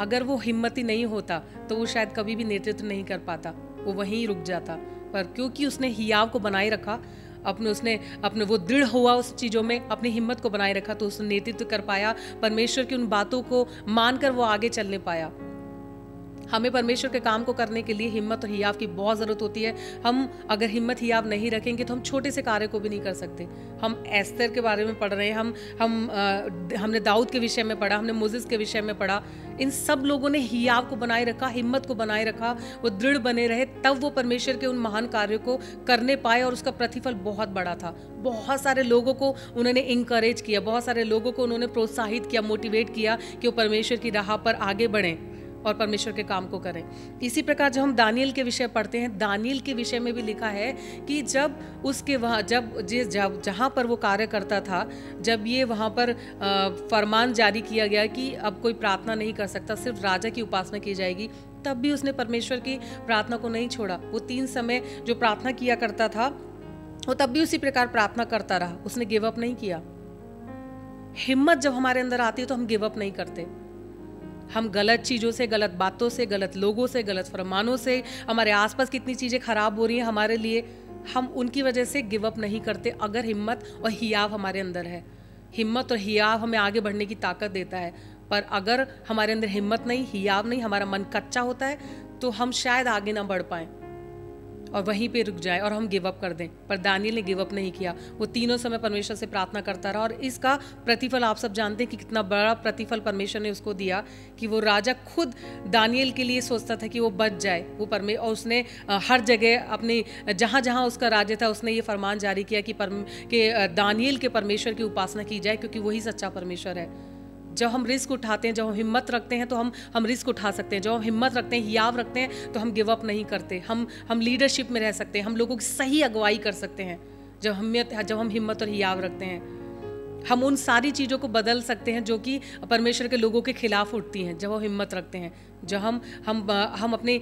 अगर वो हिम्मत ही नहीं होता तो वो शायद कभी भी नेतृत्व नहीं कर पाता वो वहीं रुक जाता पर क्योंकि उसने हियाव को बनाए रखा अपने उसने अपने वो दृढ़ हुआ उस चीज़ों में अपनी हिम्मत को बनाए रखा तो उसने नेतृत्व कर पाया परमेश्वर की उन बातों को मानकर वो आगे चलने पाया हमें परमेश्वर के काम को करने के लिए हिम्मत और हियाव की बहुत ज़रूरत होती है हम अगर हिम्मत हियाव नहीं रखेंगे तो हम छोटे से कार्य को भी नहीं कर सकते हम एस्तर के बारे में पढ़ रहे हैं हम हम आ, हमने दाऊद के विषय में पढ़ा हमने मुजिस के विषय में पढ़ा इन सब लोगों ने हियाव को बनाए रखा हिम्मत को बनाए रखा वो दृढ़ बने रहे तब वो परमेश्वर के उन महान कार्यों को करने पाए और उसका प्रतिफल बहुत बड़ा था बहुत सारे लोगों को उन्होंने इंकरेज किया बहुत सारे लोगों को उन्होंने प्रोत्साहित किया मोटिवेट किया कि वो परमेश्वर की राह पर आगे बढ़ें और परमेश्वर के काम को करें इसी प्रकार जब हम दानियल के विषय पढ़ते हैं दानियल के विषय में भी लिखा है कि जब उसके वहाँ जब जिस जब जहाँ पर वो कार्य करता था जब ये वहाँ पर फरमान जारी किया गया कि अब कोई प्रार्थना नहीं कर सकता सिर्फ राजा की उपासना की जाएगी तब भी उसने परमेश्वर की प्रार्थना को नहीं छोड़ा वो तीन समय जो प्रार्थना किया करता था वो तब भी उसी प्रकार प्रार्थना करता रहा उसने गिव अप नहीं किया हिम्मत जब हमारे अंदर आती है तो हम गिव अप नहीं करते हम गलत चीज़ों से गलत बातों से गलत लोगों से गलत फरमानों से हमारे आसपास कितनी चीज़ें ख़राब हो रही हैं हमारे लिए हम उनकी वजह से गिव अप नहीं करते अगर हिम्मत और हियाव हमारे अंदर है हिम्मत और हियाव हमें आगे बढ़ने की ताकत देता है पर अगर हमारे अंदर हिम्मत नहीं हियाव नहीं हमारा मन कच्चा होता है तो हम शायद आगे ना बढ़ पाएँ और वहीं पे रुक जाए और हम गिव अप कर दें पर दानियल ने गिव अप नहीं किया वो तीनों समय परमेश्वर से प्रार्थना करता रहा और इसका प्रतिफल आप सब जानते हैं कि कितना बड़ा प्रतिफल परमेश्वर ने उसको दिया कि वो राजा खुद दानियल के लिए सोचता था कि वो बच जाए वो परमे और उसने हर जगह अपने जहाँ जहाँ उसका राज्य था उसने ये फरमान जारी किया कि, परम, के दानियल के परमेश्वर की उपासना की जाए क्योंकि वही सच्चा परमेश्वर है जब हम रिस्क उठाते हैं जब हम हिम्मत रखते हैं तो हम हम रिस्क उठा सकते हैं जब हम हिम्मत रखते हैं हियाव रखते हैं तो हम गिव अप नहीं करते हम हम लीडरशिप में रह सकते हैं हम लोगों की सही अगुवाई कर सकते हैं जब हम जब हम हिम्मत और हियाव रखते हैं हम उन सारी चीज़ों को बदल सकते हैं जो कि परमेश्वर के लोगों के खिलाफ उठती हैं जब वो हिम्मत रखते हैं जब हम हम हम अपने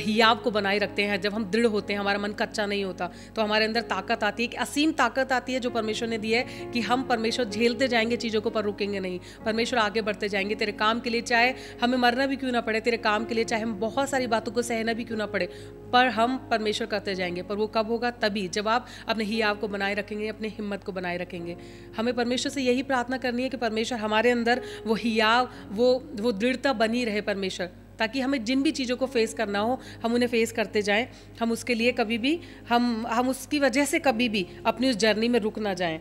हियाव को बनाए रखते हैं जब हम दृढ़ होते हैं हमारा मन कच्चा नहीं होता तो हमारे अंदर ताकत आती है एक असीम ताकत आती है जो परमेश्वर ने दी है कि हम परमेश्वर झेलते जाएंगे चीज़ों को पर रुकेंगे नहीं परमेश्वर आगे बढ़ते जाएंगे तेरे काम के लिए चाहे हमें मरना भी क्यों ना पड़े तेरे काम के लिए चाहे हम बहुत सारी बातों को सहना भी क्यों ना पड़े पर हम परमेश्वर करते जाएंगे पर वो कब होगा तभी जब आप अपने हियाव को बनाए रखेंगे अपने हिम्मत को बनाए रखेंगे हमें परमेश्वर से यही प्रार्थना करनी है कि परमेश्वर हमारे अंदर वो हियाव वो वो दृढ़ता बनी रहे परमेश्वर ताकि हमें जिन भी चीज़ों को फेस करना हो हम उन्हें फेस करते जाएं हम उसके लिए कभी भी हम हम उसकी वजह से कभी भी अपनी उस जर्नी में रुक ना जाएं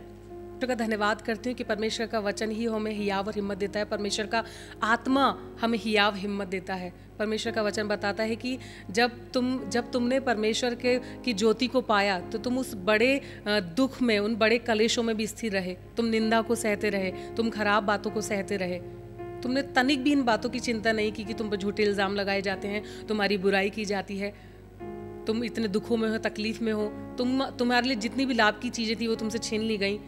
का धन्यवाद करती हूँ कि परमेश्वर का वचन ही हमें हियाव और हिम्मत देता है परमेश्वर का आत्मा हमें हियाव हिम्मत देता है परमेश्वर का वचन बताता है कि जब तुम जब तुमने परमेश्वर के की ज्योति को पाया तो तुम उस बड़े दुख में उन बड़े कलेशों में भी स्थिर रहे तुम निंदा को सहते रहे तुम खराब बातों को सहते रहे तुमने तनिक भी इन बातों की चिंता नहीं की कि तुम पर झूठे इल्ज़ाम लगाए जाते हैं तुम्हारी बुराई की जाती है तुम इतने दुखों में हो तकलीफ में हो तुम तुम्हारे लिए जितनी भी लाभ की चीज़ें थी वो तुमसे छीन ली गई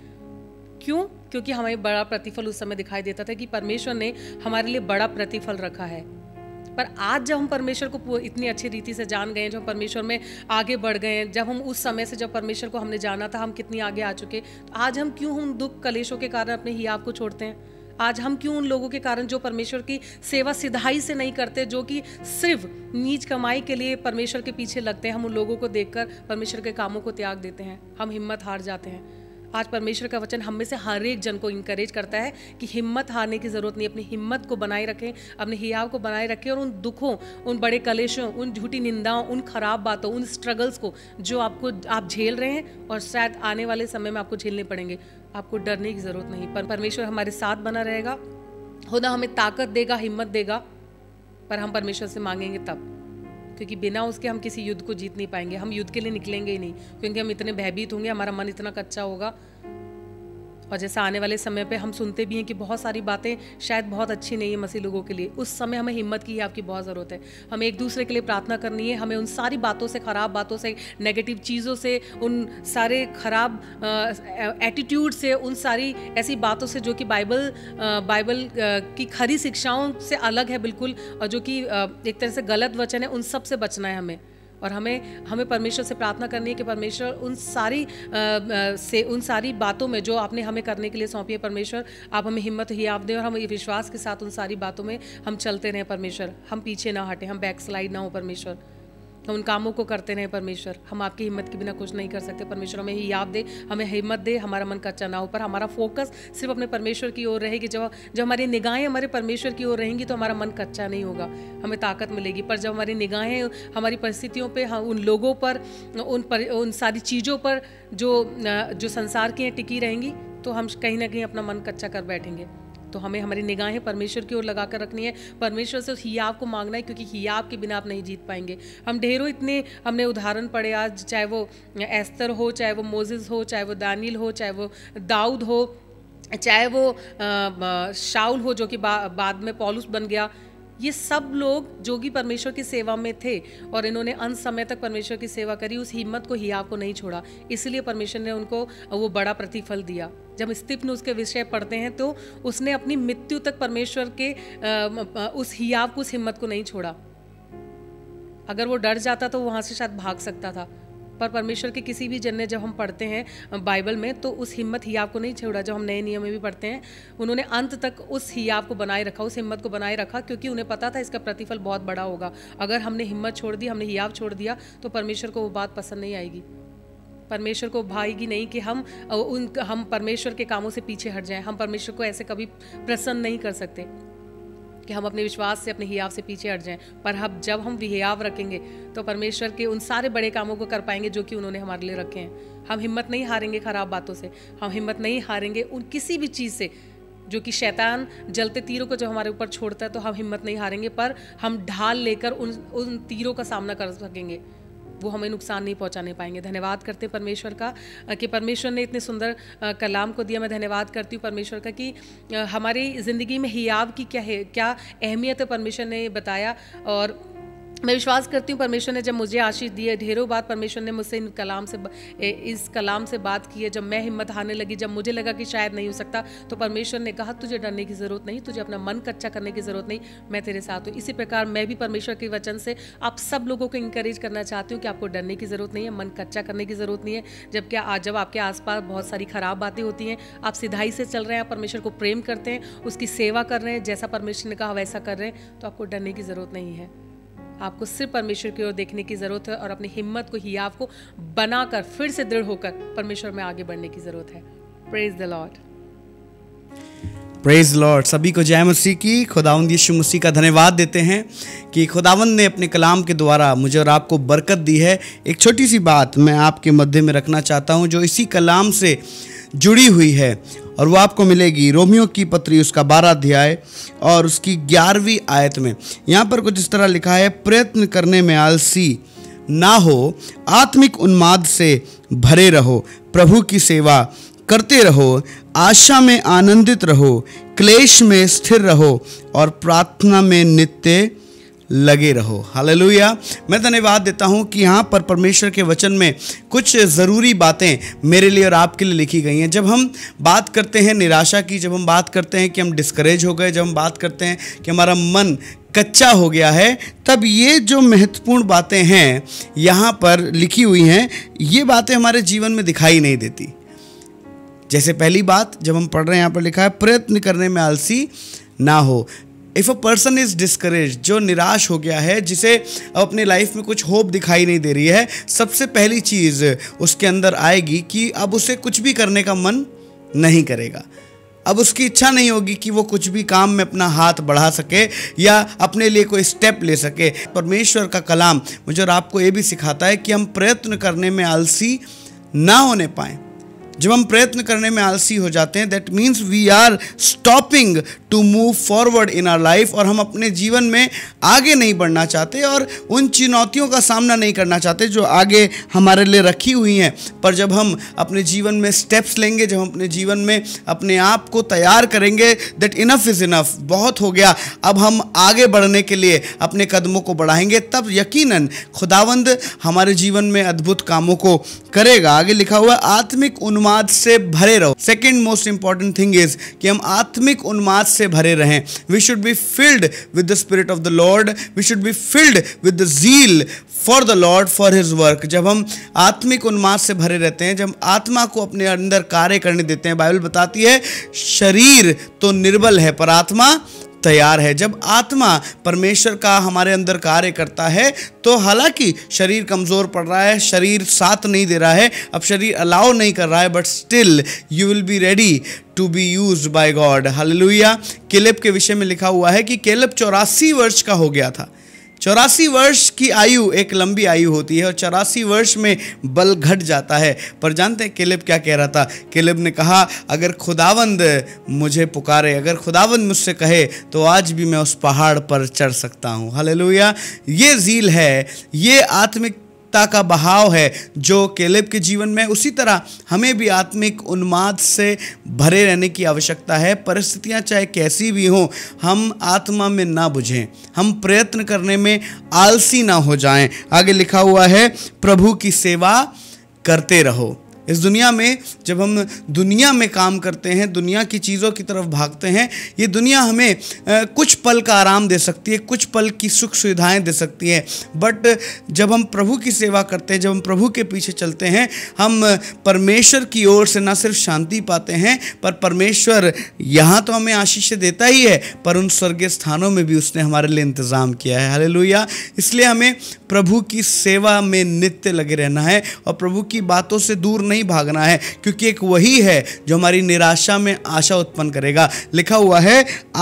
क्यों क्योंकि हमें बड़ा प्रतिफल उस समय दिखाई देता था कि परमेश्वर ने हमारे लिए बड़ा प्रतिफल रखा है पर आज जब हम परमेश्वर को इतनी अच्छी रीति से जान गए जब परमेश्वर में आगे बढ़ गए हैं जब हम उस समय से जब परमेश्वर को हमने जाना था हम कितनी आगे आ चुके तो आज हम क्यों हम दुख कलेशों के कारण अपने ही आप को छोड़ते हैं आज हम क्यों उन लोगों के कारण जो परमेश्वर की सेवा सिधाई से नहीं करते जो कि सिर्फ नीच कमाई के लिए परमेश्वर के पीछे लगते हैं हम उन लोगों को देखकर परमेश्वर के कामों को त्याग देते हैं हम हिम्मत हार जाते हैं आज परमेश्वर का वचन हम में से हर एक जन को इंकरेज करता है कि हिम्मत हारने की ज़रूरत नहीं अपनी हिम्मत को बनाए रखें अपने हियाव को बनाए रखें और उन दुखों उन बड़े कलेशों उन झूठी निंदाओं उन खराब बातों उन स्ट्रगल्स को जो आपको आप झेल रहे हैं और शायद आने वाले समय में आपको झेलने पड़ेंगे आपको डरने की ज़रूरत नहीं पर परमेश्वर हमारे साथ बना रहेगा खुदा हमें ताकत देगा हिम्मत देगा पर हम परमेश्वर से मांगेंगे तब क्योंकि बिना उसके हम किसी युद्ध को जीत नहीं पाएंगे हम युद्ध के लिए निकलेंगे ही नहीं क्योंकि हम इतने भयभीत होंगे हमारा मन इतना कच्चा होगा और जैसे आने वाले समय पे हम सुनते भी हैं कि बहुत सारी बातें शायद बहुत अच्छी नहीं है मसीह लोगों के लिए उस समय हमें हिम्मत की ही आपकी बहुत ज़रूरत है हमें एक दूसरे के लिए प्रार्थना करनी है हमें उन सारी बातों से ख़राब बातों से नेगेटिव चीज़ों से उन सारे ख़राब एटीट्यूड से उन सारी ऐसी बातों से जो कि बाइबल बाइबल की खरी शिक्षाओं से अलग है बिल्कुल और जो कि एक तरह से गलत वचन है उन सब से बचना है हमें और हमें हमें परमेश्वर से प्रार्थना करनी है कि परमेश्वर उन सारी आ, से उन सारी बातों में जो आपने हमें करने के लिए सौंपी है परमेश्वर आप हमें हिम्मत ही आप दें और हम विश्वास के साथ उन सारी बातों में हम चलते रहें परमेश्वर हम पीछे ना हटें हम बैक स्लाइड ना हो परमेश्वर हम उन कामों को करते रहें परमेश्वर हम आपकी हिम्मत के बिना कुछ नहीं कर सकते परमेश्वर हमें ही याद दे हमें हिम्मत दे हमारा मन कच्चा ना हो पर हमारा फोकस सिर्फ अपने परमेश्वर की ओर रहेगी जब जब हमारी निगाहें हमारे परमेश्वर की ओर रहेंगी तो हमारा मन कच्चा नहीं होगा हमें ताकत मिलेगी पर जब हमारी निगाहें हमारी परिस्थितियों पर हाँ, उन लोगों पर उन पर उन सारी चीज़ों पर जो जो संसार की हैं टिकी रहेंगी तो हम कहीं ना कहीं अपना मन कच्चा कर बैठेंगे तो हमें हमारी निगाहें परमेश्वर की ओर लगा कर रखनी है परमेश्वर से उस हियाब को मांगना है क्योंकि हियाब के बिना आप नहीं जीत पाएंगे हम ढेरों इतने हमने उदाहरण पढ़े आज चाहे वो एस्तर हो चाहे वो मोजिज़ हो चाहे वो दानिल हो चाहे वो दाऊद हो चाहे वो शाउल हो जो कि बा, बाद में पॉलुस बन गया ये सब लोग जोगी परमेश्वर की सेवा में थे और इन्होंने अंत समय तक परमेश्वर की सेवा करी उस हिम्मत को हिया को नहीं छोड़ा इसलिए परमेश्वर ने उनको वो बड़ा प्रतिफल दिया जब स्तिप्न उसके विषय पढ़ते हैं तो उसने अपनी मृत्यु तक परमेश्वर के उस हियाव को उस हिम्मत को नहीं छोड़ा अगर वो डर जाता तो वहाँ से शायद भाग सकता था पर परमेश्वर के किसी भी जन ने जब हम पढ़ते हैं बाइबल में तो उस हिम्मत ही को नहीं छोड़ा जब हम नए नियम में भी पढ़ते हैं उन्होंने अंत तक उस हियाव को बनाए रखा उस हिम्मत को बनाए रखा क्योंकि उन्हें पता था इसका प्रतिफल बहुत बड़ा होगा अगर हमने हिम्मत छोड़ दी हमने हियाव छोड़ दिया तो परमेश्वर को वो बात पसंद नहीं आएगी परमेश्वर को भाएगी नहीं कि हम उन हम परमेश्वर के कामों से पीछे हट जाएं हम परमेश्वर को ऐसे कभी प्रसन्न नहीं कर सकते कि हम अपने विश्वास से अपने हियाव से पीछे हट जाएं पर हम जब हम विहयाव रखेंगे तो परमेश्वर के उन सारे बड़े कामों को कर पाएंगे जो कि उन्होंने हमारे लिए रखे हैं हम हिम्मत नहीं हारेंगे ख़राब बातों से हम हिम्मत नहीं हारेंगे उन किसी भी चीज़ से जो कि शैतान जलते तीरों को जब हमारे ऊपर छोड़ता है तो हम हिम्मत नहीं हारेंगे पर हम ढाल लेकर उन उन तीरों का सामना कर सकेंगे वो हमें नुकसान नहीं पहुँचाने पाएंगे धन्यवाद करते परमेश्वर का कि परमेश्वर ने इतने सुंदर कलाम को दिया मैं धन्यवाद करती हूँ परमेश्वर का कि हमारी ज़िंदगी में हियाव की क्या है क्या अहमियत परमेश्वर ने बताया और मैं विश्वास करती हूँ परमेश्वर ने जब मुझे आशीष दी है ढेरों बात परमेश्वर ने मुझसे इन कलाम से इस कलाम से बात की है जब मैं हिम्मत हारने लगी जब मुझे लगा कि शायद नहीं हो सकता तो परमेश्वर ने कहा तुझे डरने की ज़रूरत नहीं तुझे अपना मन कच्चा करने की ज़रूरत नहीं मैं तेरे साथ हूँ इसी प्रकार मैं भी परमेश्वर के वचन से आप सब लोगों को इंकरेज करना चाहती हूँ कि आपको डरने की ज़रूरत नहीं है मन कच्चा करने की ज़रूरत नहीं है जबकि आज जब आपके आसपास बहुत सारी ख़राब बातें होती हैं आप सिधाई से चल रहे हैं आप परमेश्वर को प्रेम करते हैं उसकी सेवा कर रहे हैं जैसा परमेश्वर ने कहा वैसा कर रहे हैं तो आपको डरने की ज़रूरत नहीं है आपको सिर्फ परमेश्वर की ओर देखने की ज़रूरत है और अपनी हिम्मत को ही आपको बनाकर फिर से दृढ़ होकर परमेश्वर में आगे बढ़ने की ज़रूरत है praise the lord
praise lord सभी को जय मसीह की खुदावंद यीशु मसीह का धन्यवाद देते हैं कि खुदावंद ने अपने कलाम के द्वारा मुझे और आपको बरकत दी है एक छोटी सी बात मैं आपके मध्य में रखना चाहता हूँ जो इसी कलाम से जुड़ी हुई है और वो आपको मिलेगी रोमियो की पत्री उसका बारह अध्याय और उसकी ग्यारहवीं आयत में यहाँ पर कुछ इस तरह लिखा है प्रयत्न करने में आलसी ना हो आत्मिक उन्माद से भरे रहो प्रभु की सेवा करते रहो आशा में आनंदित रहो क्लेश में स्थिर रहो और प्रार्थना में नित्य लगे रहो हालेलुया मैं धन्यवाद देता हूँ कि यहाँ पर परमेश्वर के वचन में कुछ ज़रूरी बातें मेरे लिए और आपके लिए लिखी गई हैं जब हम बात करते हैं निराशा की जब हम बात करते हैं कि हम डिस्करेज हो गए जब हम बात करते हैं कि हमारा मन कच्चा हो गया है तब ये जो महत्वपूर्ण बातें हैं यहाँ पर लिखी हुई हैं ये बातें हमारे जीवन में दिखाई नहीं देती जैसे पहली बात जब हम पढ़ रहे हैं यहाँ पर लिखा है प्रयत्न करने में आलसी ना हो if a person is discourage जो निराश हो गया है जिसे अपने लाइफ में कुछ होप दिखाई नहीं दे रही है सबसे पहली चीज़ उसके अंदर आएगी कि अब उसे कुछ भी करने का मन नहीं करेगा अब उसकी इच्छा नहीं होगी कि वो कुछ भी काम में अपना हाथ बढ़ा सके या अपने लिए कोई स्टेप ले सके परमेश्वर का कलाम मुझे और आपको ये भी सिखाता है कि हम प्रयत्न करने में आलसी ना होने पाए जब हम प्रयत्न करने में आलसी हो जाते हैं that means we are stopping to move forward in our life और हम अपने जीवन में आगे नहीं बढ़ना चाहते और उन चुनौतियों का सामना नहीं करना चाहते जो आगे हमारे लिए रखी हुई हैं पर जब हम अपने जीवन में स्टेप्स लेंगे जब हम अपने जीवन में अपने आप को तैयार करेंगे दैट इनफ इज़ इनफ बहुत हो गया अब हम आगे बढ़ने के लिए अपने कदमों को बढ़ाएंगे तब यकीन खुदावंद हमारे जीवन में अद्भुत कामों को करेगा आगे लिखा हुआ आत्मिक उन्माद से भरे रहो second most important thing is कि हम आत्मिक उन्माद से से भरे रहें we should be filled with the spirit of the lord we should be filled with the zeal for the lord for his work जब हम आत्मिक उन्माद से भरे रहते हैं जब आत्मा को अपने अंदर कार्य करने देते हैं बाइबल बताती है शरीर तो निर्बल है पर आत्मा तैयार है जब आत्मा परमेश्वर का हमारे अंदर कार्य करता है तो हालांकि शरीर कमज़ोर पड़ रहा है शरीर साथ नहीं दे रहा है अब शरीर अलाउ नहीं कर रहा है but still you will be ready to be use by God hallelujah Caleb के विषय में लिखा हुआ है कि केलेब चौरासी वर्ष का हो गया था चौरासी वर्ष की आयु एक लंबी आयु होती है और चौरासी वर्ष में बल घट जाता है पर जानते हैं केलेब क्या कह रहा था केलेब ने कहा अगर खुदावंद मुझे पुकारे अगर खुदावंद मुझसे कहे तो आज भी मैं उस पहाड़ पर चढ़ सकता हूँ हालेलुया ये झील है ये आत्मिक आत्मिकता का बहाव है जो केलेब के जीवन में उसी तरह हमें भी आत्मिक उन्माद से भरे रहने की आवश्यकता है परिस्थितियाँ चाहे कैसी भी हों हम आत्मा में ना बुझें हम प्रयत्न करने में आलसी ना हो जाएं आगे लिखा हुआ है प्रभु की सेवा करते रहो इस दुनिया में जब हम दुनिया में काम करते हैं दुनिया की चीज़ों की तरफ भागते हैं ये दुनिया हमें कुछ पल का आराम दे सकती है कुछ पल की सुख सुविधाएं दे सकती है बट जब हम प्रभु की सेवा करते हैं जब हम प्रभु के पीछे चलते हैं हम परमेश्वर की ओर से ना सिर्फ शांति पाते हैं पर परमेश्वर यहाँ तो हमें आशीष देता ही है पर उन स्वर्गीय स्थानों में भी उसने हमारे लिए इंतज़ाम किया है हाल इसलिए हमें प्रभु की सेवा में नित्य लगे रहना है और प्रभु की बातों से दूर नहीं भागना है क्योंकि एक वही है जो हमारी निराशा में आशा उत्पन्न करेगा लिखा हुआ है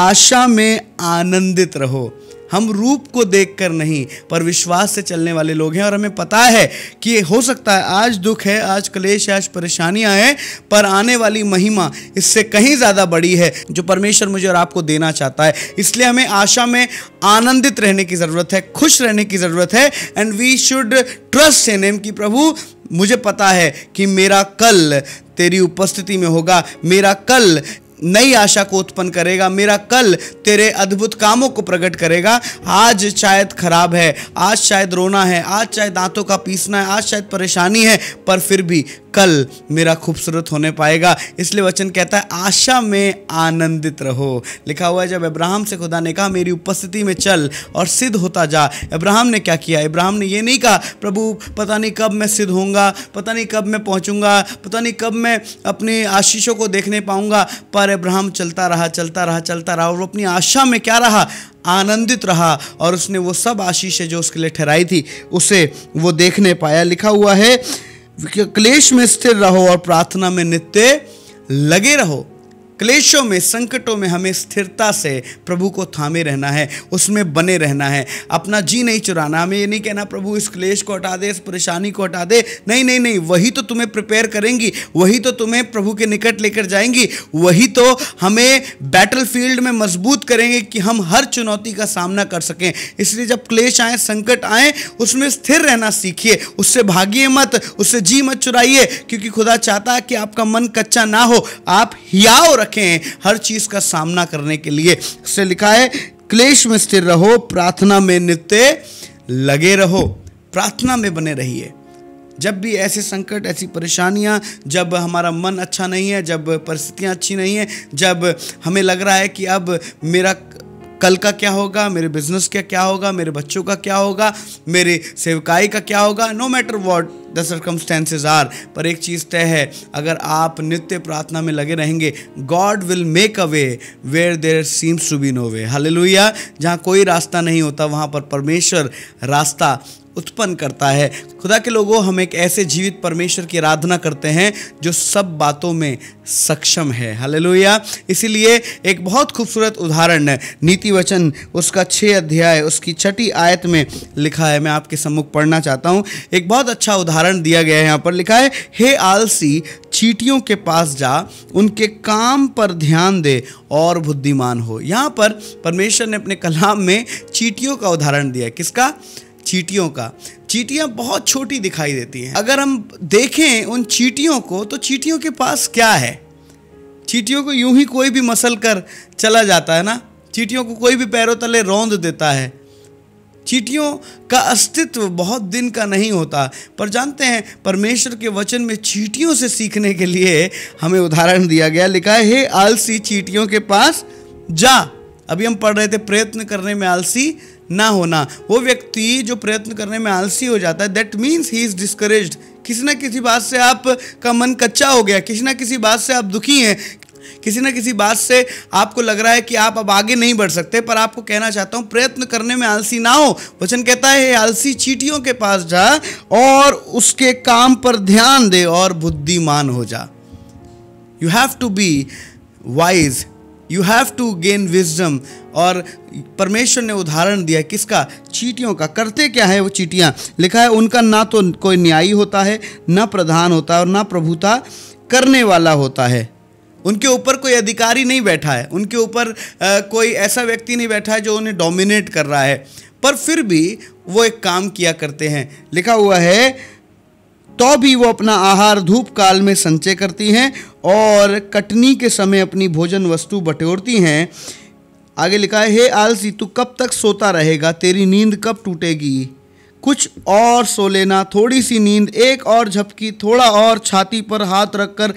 आशा में आनंदित रहो हम रूप को देखकर नहीं पर विश्वास से चलने वाले लोग हैं और हमें पता है कि हो सकता है आज दुख है आज क्लेश है आज परेशानियां हैं पर आने वाली महिमा इससे कहीं ज़्यादा बड़ी है जो परमेश्वर मुझे और आपको देना चाहता है इसलिए हमें आशा में आनंदित रहने की ज़रूरत है खुश रहने की ज़रूरत है and we should trust in name कि प्रभु मुझे पता है कि मेरा कल तेरी उपस्थिति में होगा मेरा कल नई आशा को उत्पन्न करेगा मेरा कल तेरे अद्भुत कामों को प्रकट करेगा आज शायद खराब है आज शायद रोना है आज शायद दांतों का पीसना है आज शायद परेशानी है पर फिर भी कल मेरा खूबसूरत होने पाएगा इसलिए वचन कहता है आशा में आनंदित रहो लिखा हुआ है जब इब्राहिम से खुदा ने कहा मेरी उपस्थिति में चल और सिद्ध होता जा इब्राहिम ने क्या किया इब्राहिम ने ये नहीं कहा प्रभु पता नहीं कब मैं सिद्ध होऊंगा पता नहीं कब मैं पहुंचूंगा पता नहीं कब मैं अपनी आशीषों को देखने पाऊंगा पर इब्राहिम चलता रहा चलता रहा चलता रहा और वो अपनी आशा में क्या रहा आनंदित रहा और उसने वो सब आशीषें जो उसके लिए ठहराई थी उसे वो देखने पाया लिखा हुआ है क्लेश में स्थिर रहो और प्रार्थना में नित्य लगे रहो क्लेशों में संकटों में हमें स्थिरता से प्रभु को थामे रहना है उसमें बने रहना है अपना जी नहीं चुराना हमें ये नहीं कहना प्रभु इस क्लेश को हटा दे इस परेशानी को हटा दे नहीं नहीं नहीं वही तो तुम्हें प्रिपेयर करेंगी वही तो तुम्हें प्रभु के निकट लेकर जाएंगी वही तो हमें बैटल फील्ड में मजबूत करेंगे कि हम हर चुनौती का सामना कर सकें इसलिए जब क्लेश आए संकट आए उसमें स्थिर रहना सीखिए उससे भागिए मत उससे जी मत चुराइए क्योंकि खुदा चाहता है कि आपका मन कच्चा ना हो आप हिया और रखें हर चीज़ का सामना करने के लिए से लिखा है क्लेश में स्थिर रहो प्रार्थना में नित्य लगे रहो प्रार्थना में बने रहिए जब भी ऐसे संकट ऐसी परेशानियां जब हमारा मन अच्छा नहीं है जब परिस्थितियां अच्छी नहीं है जब हमें लग रहा है कि अब मेरा कल का क्या होगा मेरे बिजनेस का क्या होगा मेरे बच्चों का क्या होगा मेरे सेवकाई का क्या होगा no matter what the circumstances are पर एक चीज़ तय है अगर आप नित्य प्रार्थना में लगे रहेंगे God will make a way where there seems to be no way लोहिया जहाँ कोई रास्ता नहीं होता वहाँ पर परमेश्वर रास्ता उत्पन्न करता है खुदा के लोगों हम एक ऐसे जीवित परमेश्वर की आराधना करते हैं जो सब बातों में सक्षम है लोहिया इसीलिए एक बहुत खूबसूरत उदाहरण है नीति वचन उसका छः अध्याय उसकी छठी आयत में लिखा है मैं आपके सम्मुख पढ़ना चाहता हूँ एक बहुत अच्छा उदाहरण दिया गया है यहाँ पर लिखा है हे आलसी चीटियों के पास जा उनके काम पर ध्यान दे और बुद्धिमान हो यहाँ पर परमेश्वर ने अपने कलाम में चीटियों का उदाहरण दिया किसका चीटियों का चीटियाँ बहुत छोटी दिखाई देती हैं अगर हम देखें उन चीटियों को तो चीटियों के पास क्या है चीटियों को यूं ही कोई भी मसल कर चला जाता है ना चीटियों को कोई भी पैरों तले रौंद देता है चीटियों का अस्तित्व बहुत दिन का नहीं होता पर जानते हैं परमेश्वर के वचन में चीटियों से सीखने के लिए हमें उदाहरण दिया गया लिखा है हे आलसी चीटियों के पास जा अभी हम पढ़ रहे थे प्रयत्न करने में आलसी ना होना वो व्यक्ति जो प्रयत्न करने में आलसी हो जाता है that means he is discourage किसी ना किसी बात से आपका मन कच्चा हो गया किसी ना किसी बात से आप दुखी हैं किसी ना किसी बात से आपको लग रहा है कि आप अब आगे नहीं बढ़ सकते पर आपको कहना चाहता हूँ प्रयत्न करने में आलसी ना हो वचन कहता है आलसी चीटियों के पास जा और उसके काम पर ध्यान दे और बुद्धिमान हो जा you have to be wise you have to gain wisdom और परमेश्वर ने उदाहरण दिया किसका चीटियों का करते क्या है वो चीटियाँ लिखा है उनका ना तो कोई न्यायी होता है ना प्रधान होता है और ना प्रभुता करने वाला होता है उनके ऊपर कोई अधिकारी नहीं बैठा है उनके ऊपर कोई ऐसा व्यक्ति नहीं बैठा है जो उन्हें डोमिनेट कर रहा है पर फिर भी वो एक काम किया करते हैं लिखा हुआ है तो भी वो अपना आहार धूप काल में संचय करती हैं और कटनी के समय अपनी भोजन वस्तु बटोरती हैं आगे लिखा है हे आलसी तू कब तक सोता रहेगा तेरी नींद कब टूटेगी कुछ और सो लेना थोड़ी सी नींद एक और झपकी थोड़ा और छाती पर हाथ रखकर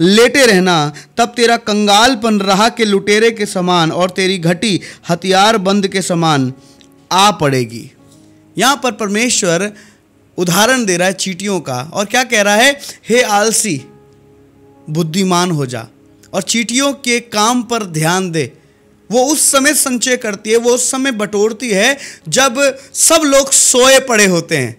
लेटे रहना तब तेरा कंगालपन रहा के लुटेरे के समान और तेरी घटी हथियार बंद के समान आ पड़ेगी यहाँ पर परमेश्वर उदाहरण दे रहा है चीटियों का और क्या कह रहा है हे आलसी बुद्धिमान हो जा और चीटियों के काम पर ध्यान दे वो उस समय संचय करती है वो उस समय बटोरती है जब सब लोग सोए पड़े होते हैं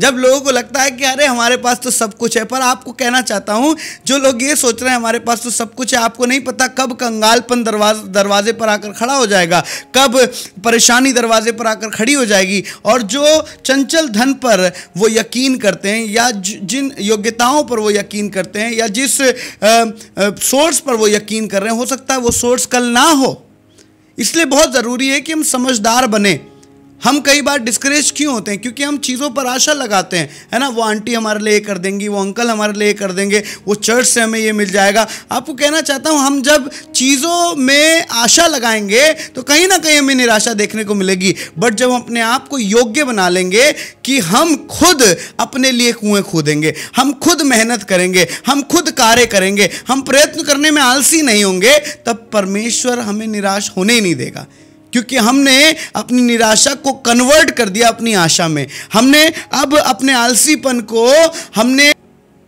जब लोगों को लगता है कि अरे हमारे पास तो सब कुछ है पर आपको कहना चाहता हूँ जो लोग ये सोच रहे हैं हमारे पास तो सब कुछ है आपको नहीं पता कब कंगालपन दरवाज दरवाजे पर आकर खड़ा हो जाएगा कब परेशानी दरवाजे पर आकर खड़ी हो जाएगी और जो चंचल धन पर वो यकीन करते हैं या जिन योग्यताओं पर वो यकीन करते हैं या जिस सोर्स पर वो यकीन कर रहे हैं हो सकता है वो सोर्स कल ना हो इसलिए बहुत ज़रूरी है कि हम समझदार बने हम कई बार डिस्करेज क्यों होते हैं क्योंकि हम चीज़ों पर आशा लगाते हैं है ना वो आंटी हमारे लिए कर देंगी वो अंकल हमारे लिए कर देंगे वो चर्च से हमें ये मिल जाएगा आपको कहना चाहता हूँ हम जब चीज़ों में आशा लगाएंगे तो कहीं ना कहीं हमें निराशा देखने को मिलेगी बट जब हम अपने आप को योग्य बना लेंगे कि हम खुद अपने लिए कुएँ खोदेंगे हम खुद मेहनत करेंगे हम खुद कार्य करेंगे हम प्रयत्न करने में आलसी नहीं होंगे तब परमेश्वर हमें निराश होने ही नहीं देगा क्योंकि हमने अपनी निराशा को कन्वर्ट कर दिया अपनी आशा में हमने अब अपने आलसीपन को हमने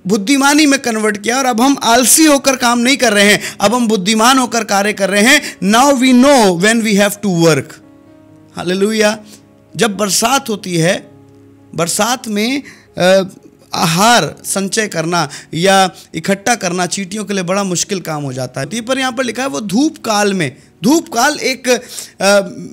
बुद्धिमानी में कन्वर्ट किया और अब हम आलसी होकर काम नहीं कर रहे हैं अब हम बुद्धिमान होकर कार्य कर रहे हैं now we know when we have to work हाल जब बरसात होती है बरसात में आहार संचय करना या इकट्ठा करना चीटियों के लिए बड़ा मुश्किल काम हो जाता है तो पर यहाँ पर लिखा है वो धूप काल में धूप काल एक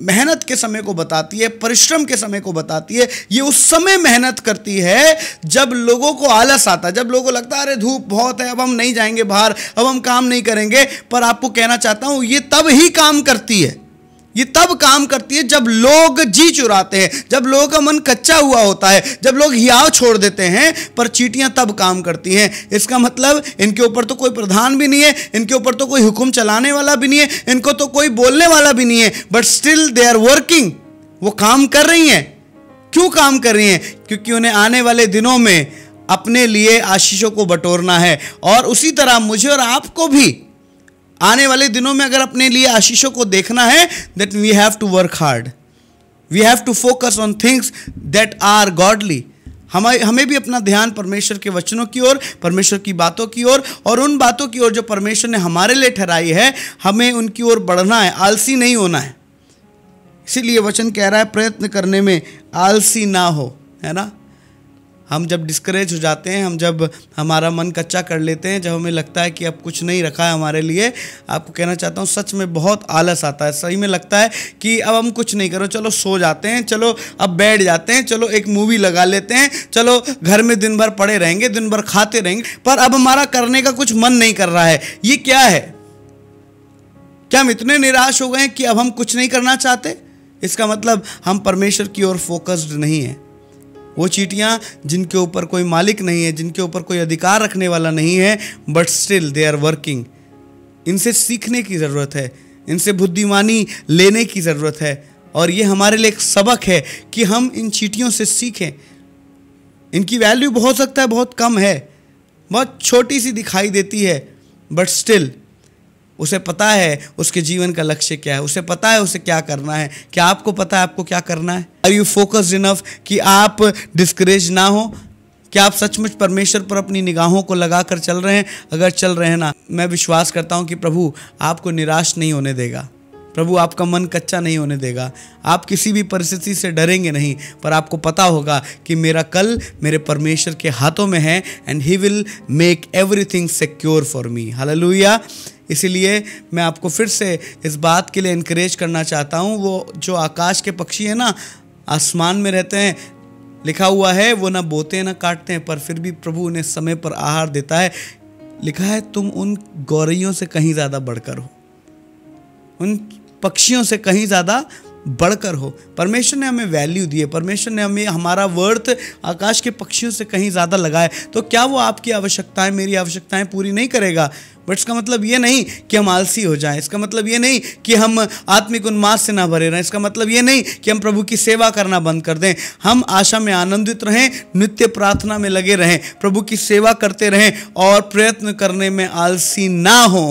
मेहनत के समय को बताती है परिश्रम के समय को बताती है ये उस समय मेहनत करती है जब लोगों को आलस आता है जब लोगों को लगता है अरे धूप बहुत है अब हम नहीं जाएंगे बाहर अब हम काम नहीं करेंगे पर आपको कहना चाहता हूँ ये तब ही काम करती है ये तब काम करती है जब लोग जी चुराते हैं जब लोगों का मन कच्चा हुआ होता है जब लोग हियाव छोड़ देते हैं पर चीटियां तब काम करती हैं इसका मतलब इनके ऊपर तो कोई प्रधान भी नहीं है इनके ऊपर तो कोई हुक्म चलाने वाला भी नहीं है इनको तो कोई बोलने वाला भी नहीं है but still they are working वो काम कर रही हैं क्यों काम कर रही हैं क्योंकि उन्हें आने वाले दिनों में अपने लिए आशीषों को बटोरना है और उसी तरह मुझे और आपको भी आने वाले दिनों में अगर अपने लिए आशीषों को देखना है that we have to work hard we have to focus on things that are godly हमें हमें भी अपना ध्यान परमेश्वर के वचनों की ओर परमेश्वर की बातों की ओर और उन बातों की ओर जो परमेश्वर ने हमारे लिए ठहराई है हमें उनकी ओर बढ़ना है आलसी नहीं होना है इसीलिए वचन कह रहा है प्रयत्न करने में आलसी ना हो है ना हम जब डिस्करेज हो जाते हैं हम जब हमारा मन कच्चा कर लेते हैं जब हमें लगता है कि अब कुछ नहीं रखा है हमारे लिए आपको कहना चाहता हूँ सच में बहुत आलस आता है सही में लगता है कि अब हम कुछ नहीं करो चलो सो जाते हैं चलो अब बैठ जाते हैं चलो एक मूवी लगा लेते हैं चलो घर में दिन भर पड़े रहेंगे दिन भर खाते रहेंगे पर अब हमारा करने का कुछ मन नहीं कर रहा है ये क्या है क्या हम इतने निराश हो गए कि अब हम कुछ नहीं करना चाहते इसका मतलब हम परमेश्वर की ओर फोकस्ड नहीं है वो चीटियाँ जिनके ऊपर कोई मालिक नहीं है जिनके ऊपर कोई अधिकार रखने वाला नहीं है but still they are working इनसे सीखने की ज़रूरत है इनसे बुद्धिमानी लेने की ज़रूरत है और ये हमारे लिए एक सबक है कि हम इन चीटियों से सीखें इनकी वैल्यू बहुत सकता है बहुत कम है बहुत छोटी सी दिखाई देती है बट स्टिल उसे पता है उसके जीवन का लक्ष्य क्या है उसे पता है उसे क्या करना है क्या आपको पता है आपको क्या करना है आर यू फोकस्ड इनफ कि आप डिस्करेज ना हो क्या आप सचमुच परमेश्वर पर अपनी निगाहों को लगा कर चल रहे हैं अगर चल रहे हैं ना मैं विश्वास करता हूँ कि प्रभु आपको निराश नहीं होने देगा प्रभु आपका मन कच्चा नहीं होने देगा आप किसी भी परिस्थिति से डरेंगे नहीं पर आपको पता होगा कि मेरा कल मेरे परमेश्वर के हाथों में है and he will make everything secure for me hallelujah इसीलिए मैं आपको फिर से इस बात के लिए इनक्रेज करना चाहता हूँ वो जो आकाश के पक्षी हैं ना आसमान में रहते हैं लिखा हुआ है वो ना बोते हैं ना काटते हैं पर फिर भी प्रभु उन्हें समय पर आहार देता है लिखा है तुम उन गौरैयों से कहीं ज़्यादा बढ़कर हो उन पक्षियों से कहीं ज़्यादा बढ़कर हो परमेश्वर ने हमें वैल्यू दी है परमेश्वर ने हमें हमारा वर्थ आकाश के पक्षियों से कहीं ज़्यादा लगाए तो क्या वो आपकी आवश्यकताएं मेरी आवश्यकताएं पूरी नहीं करेगा बट इसका मतलब ये नहीं कि हम आलसी हो जाएं इसका मतलब ये नहीं कि हम आत्मिक उन्माद से ना भरे रहें इसका मतलब ये नहीं कि हम प्रभु की सेवा करना बंद कर दें हम आशा में आनंदित रहें नित्य प्रार्थना में लगे रहें प्रभु की सेवा करते रहें और प्रयत्न करने में आलसी ना हो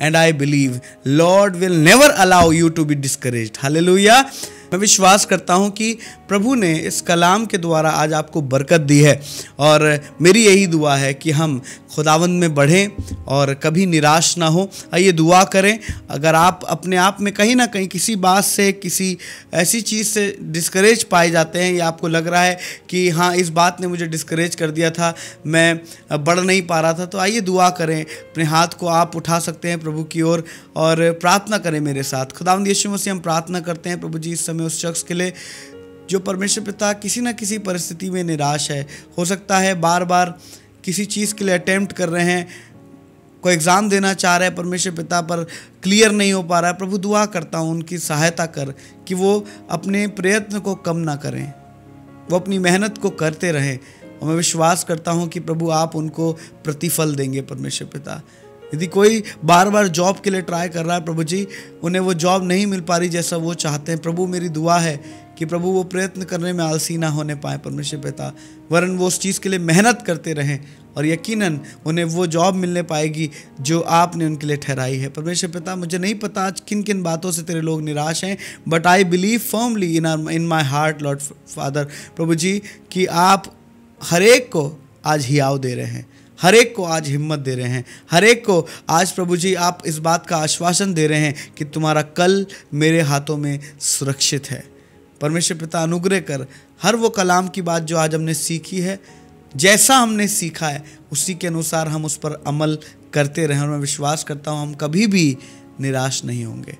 and I believe Lord will never allow you to be discourage hallelujah मैं विश्वास करता हूँ कि प्रभु ने इस कलाम के द्वारा आज आपको बरकत दी है और मेरी यही दुआ है कि हम खुदावंद में बढ़ें और कभी निराश ना हो आइए दुआ करें अगर आप अपने आप में कहीं ना कहीं किसी बात से किसी ऐसी चीज़ से डिस्करेज पाए जाते हैं या आपको लग रहा है कि हाँ इस बात ने मुझे डिस्करेज कर दिया था मैं बढ़ नहीं पा रहा था तो आइए दुआ करें अपने हाथ को आप उठा सकते हैं प्रभु की ओर और, और प्रार्थना करें मेरे साथ खुदावंद यीशु मसीह हम प्रार्थना करते हैं प्रभु जी इस समय में उस शख्स के लिए जो परमेश्वर पिता किसी ना किसी परिस्थिति में निराश है हो सकता है बार बार किसी चीज़ के लिए अटैम्प्ट कर रहे हैं कोई एग्ज़ाम देना चाह रहा है परमेश्वर पिता पर क्लियर नहीं हो पा रहा है प्रभु दुआ करता हूँ उनकी सहायता कर कि वो अपने प्रयत्न को कम ना करें वो अपनी मेहनत को करते रहें और मैं विश्वास करता हूँ कि प्रभु आप उनको प्रतिफल देंगे परमेश्वर पिता यदि कोई बार बार जॉब के लिए ट्राई कर रहा है प्रभु जी उन्हें वो जॉब नहीं मिल पा रही जैसा वो चाहते हैं प्रभु मेरी दुआ है कि प्रभु वो प्रयत्न करने में आलसी ना होने पाए परमेश्वर पिता वरन वो उस चीज़ के लिए मेहनत करते रहें और यकीनन उन्हें वो जॉब मिलने पाएगी जो आपने उनके लिए ठहराई है परमेश्वर पिता मुझे नहीं पता आज किन किन बातों से तेरे लोग निराश हैं but I believe firmly in are in my heart Lord father प्रभु जी कि आप हरेक को आज हियाव दे रहे हैं हर एक को आज हिम्मत दे रहे हैं हर एक को आज प्रभु जी आप इस बात का आश्वासन दे रहे हैं कि तुम्हारा कल मेरे हाथों में सुरक्षित है परमेश्वर पिता अनुग्रह कर हर वो कलाम की बात जो आज हमने सीखी है जैसा हमने सीखा है उसी के अनुसार हम उस पर अमल करते रहें और मैं विश्वास करता हूँ हम कभी भी निराश नहीं होंगे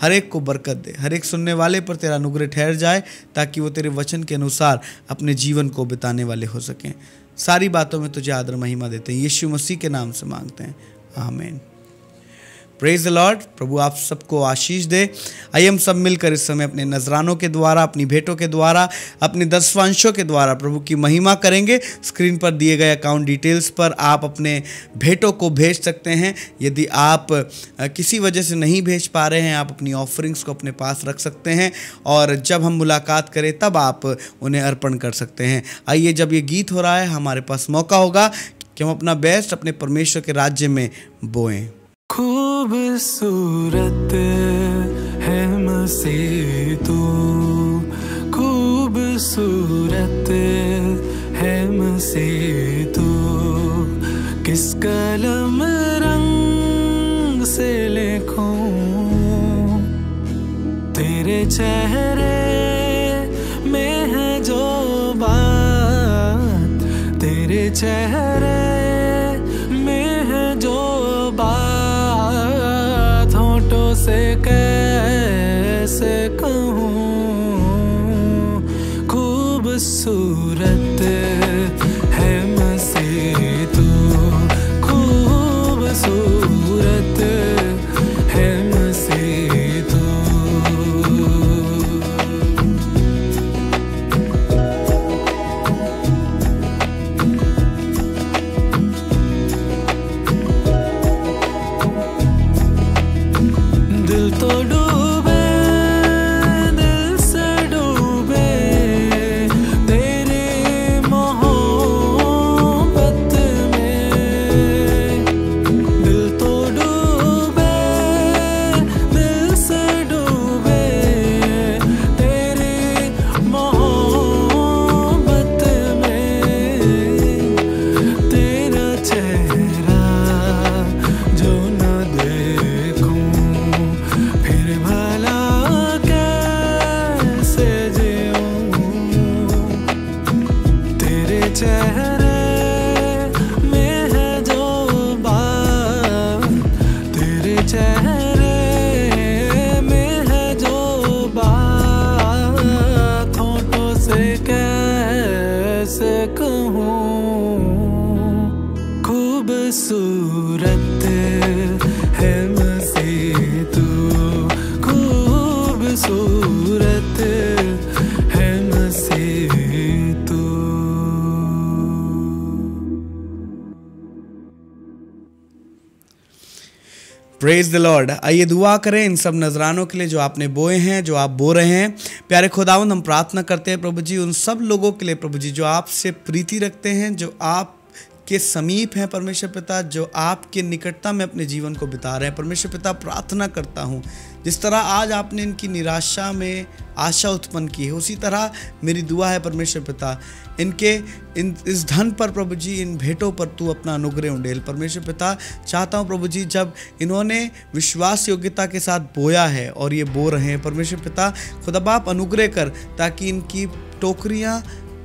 हर एक को बरकत दे हर एक सुनने वाले पर तेरा अनुग्रह ठहर जाए ताकि वो तेरे वचन के अनुसार अपने जीवन को बिताने वाले हो सकें सारी बातों में तुझे आदर महिमा देते हैं यीशु मसीह के नाम से मांगते हैं आमेन प्रेज लॉर्ड प्रभु आप सबको आशीष दे आइए हम सब मिलकर इस समय अपने नजरानों के द्वारा अपनी भेंटों के द्वारा अपने दसवांशों के द्वारा प्रभु की महिमा करेंगे स्क्रीन पर दिए गए अकाउंट डिटेल्स पर आप अपने भेंटों को भेज सकते हैं यदि आप किसी वजह से नहीं भेज पा रहे हैं आप अपनी ऑफरिंग्स को अपने पास रख सकते हैं और जब हम मुलाकात करें तब आप उन्हें अर्पण कर सकते हैं आइए जब ये गीत हो रहा है हमारे पास मौका होगा कि हम अपना बेस्ट अपने परमेश्वर के राज्य में बोएं
खूबसूरत है मसीह तू खूबसूरत है मसीह तू किस कलम रंग से लिखूं तेरे चेहरे में है जो बात तेरे चेहरे से कहूँ खूबसूरत है मसी तू खूबसूरत
प्रेज द लॉर्ड आइए दुआ करें इन सब नजरानों के लिए जो आपने बोए हैं जो आप बो रहे हैं प्यारे खुदावन हम प्रार्थना करते हैं प्रभु जी उन सब लोगों के लिए प्रभु जी जो आपसे प्रीति रखते हैं जो आप के समीप हैं परमेश्वर पिता जो आपके निकटता में अपने जीवन को बिता रहे हैं परमेश्वर पिता प्रार्थना करता हूँ जिस तरह आज आपने इनकी निराशा में आशा उत्पन्न की है उसी तरह मेरी दुआ है परमेश्वर पिता इनके इन इस धन पर प्रभु जी इन भेंटों पर तू अपना अनुग्रह उंडेल परमेश्वर पिता चाहता हूँ प्रभु जी जब इन्होंने विश्वास योग्यता के साथ बोया है और ये बो रहे हैं परमेश्वर पिता खुदाबाप अनुग्रह कर ताकि इनकी टोकरियाँ